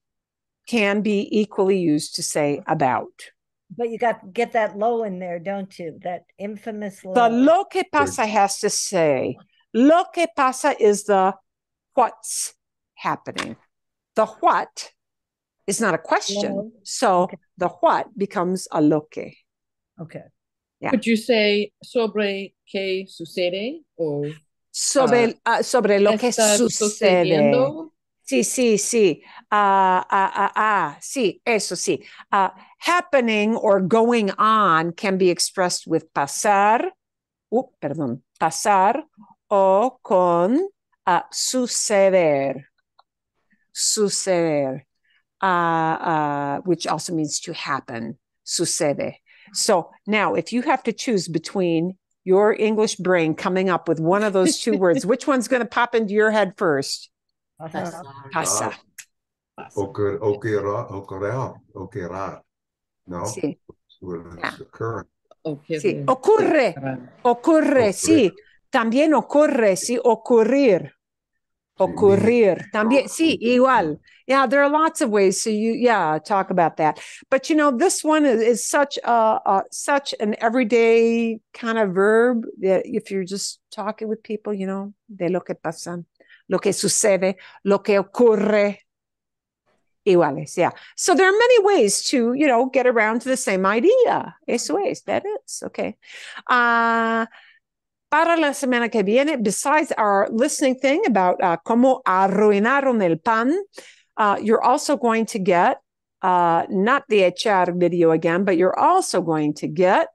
can be equally used to say about. But you got get that lo in there, don't you? That infamous lo. The lo que pasa has to say, lo que pasa is the what's happening. The what is not a question. Lo. So Okay. the what becomes a lo que. Okay. Yeah. Could you say sobre qué sucede or Sobre, ah, sobre lo que sucede. sucediendo? Sí, sí, sí. Ah, ah, ah, ah, sí, eso sí. Ah, happening or going on can be expressed with pasar, uh, perdón, pasar o con ah, suceder. Suceder, ah, ah, which also means to happen. Sucede. So now, if you have to choose between your English brain coming up with one of those two words, which one's going to pop into your head first? Pasar. Pasa. Occur, occurra, occurra, occurra. No? Sí. When Yeah. it's ah. occurring. Okay. Sí, then. ocurre, ocurre, sí, también ocurre, sí, ocurrir, ocurrir, también, sí, igual. Yeah, there are lots of ways. So you, yeah, talk about that. But you know, this one is, is such a, a such an everyday kind of verb that if you're just talking with people, you know, de lo que pasa, lo que sucede, lo que ocurre. Iguales, yeah. So there are many ways to, you know, get around to the same idea. Eso es, that is, okay. Uh, para la semana que viene, besides our listening thing about uh, cómo arruinaron el pan, uh, you're also going to get uh, not the echar video again, but you're also going to get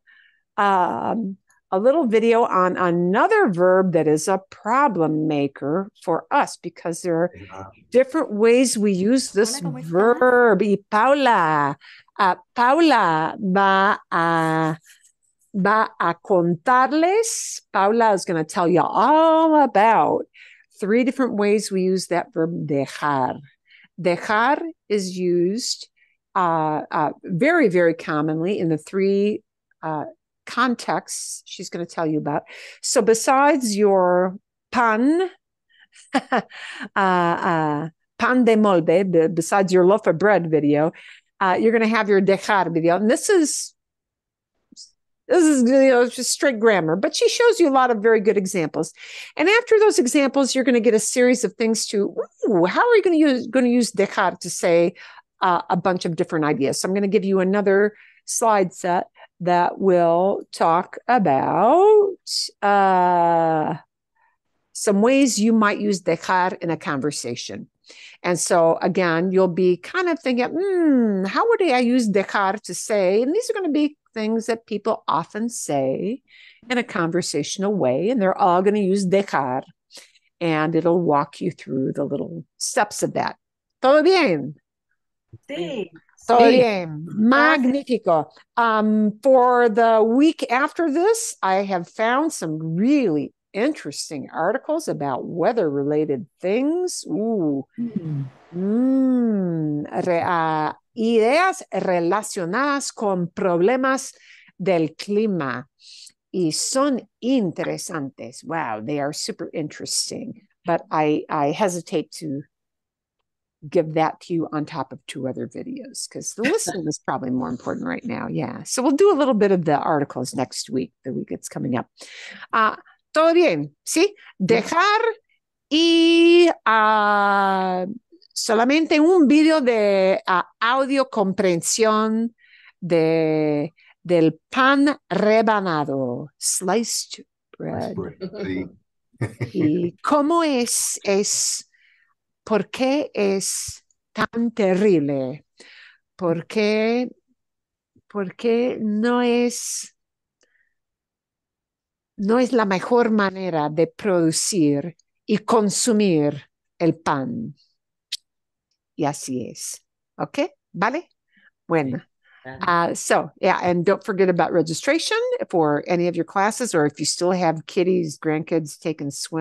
um, a little video on another verb that is a problem maker for us because there are different ways we use this Hola, verb. Y Paula, ah, Paula va a, va a contarles. Paula is going to tell you all about three different ways we use that verb dejar. Dejar is used uh, uh, very, very commonly in the three uh, contexts she's going to tell you about. So, besides your pan, uh, uh, pan de molde, besides your loaf of bread video, uh, you're going to have your dejar video. And this is this is you know just straight grammar, but she shows you a lot of very good examples. And after those examples, you're going to get a series of things to. Ooh, how are you going to use going to use dejar to say uh, a bunch of different ideas? So I'm going to give you another slide set that will talk about uh, some ways you might use dejar in a conversation. And so again, you'll be kind of thinking, hmm, how would I use dejar to say? And these are going to be things that people often say in a conversational way, and they're all going to use dejar. And it'll walk you through the little steps of that. Todo bien? Sí. Todo bien. Magnifico. Um, for the week after this, I have found some really interesting articles about weather related things. Ooh. Hmm. Mm, re- ah, ideas relacionadas con problemas del clima. Y son interesantes. Wow, they are super interesting. But I, I hesitate to give that to you on top of two other videos because the listening is probably more important right now. Yeah. So we'll do a little bit of the articles next week, the week it's coming up. Uh, todo bien, ¿sí? Dejar y ah, solamente un video de ah, audio comprensión de, del pan rebanado, sliced bread. Sí. ¿Y cómo es, es, por qué es tan terrible? ¿Por qué, por qué no es, no es la mejor manera de producir y consumir el pan? Y así es. ¿Ok? ¿Vale? Bueno. Uh, so, yeah, and don't forget about registration for any of your classes, or if you still have kiddies, grandkids taking swim.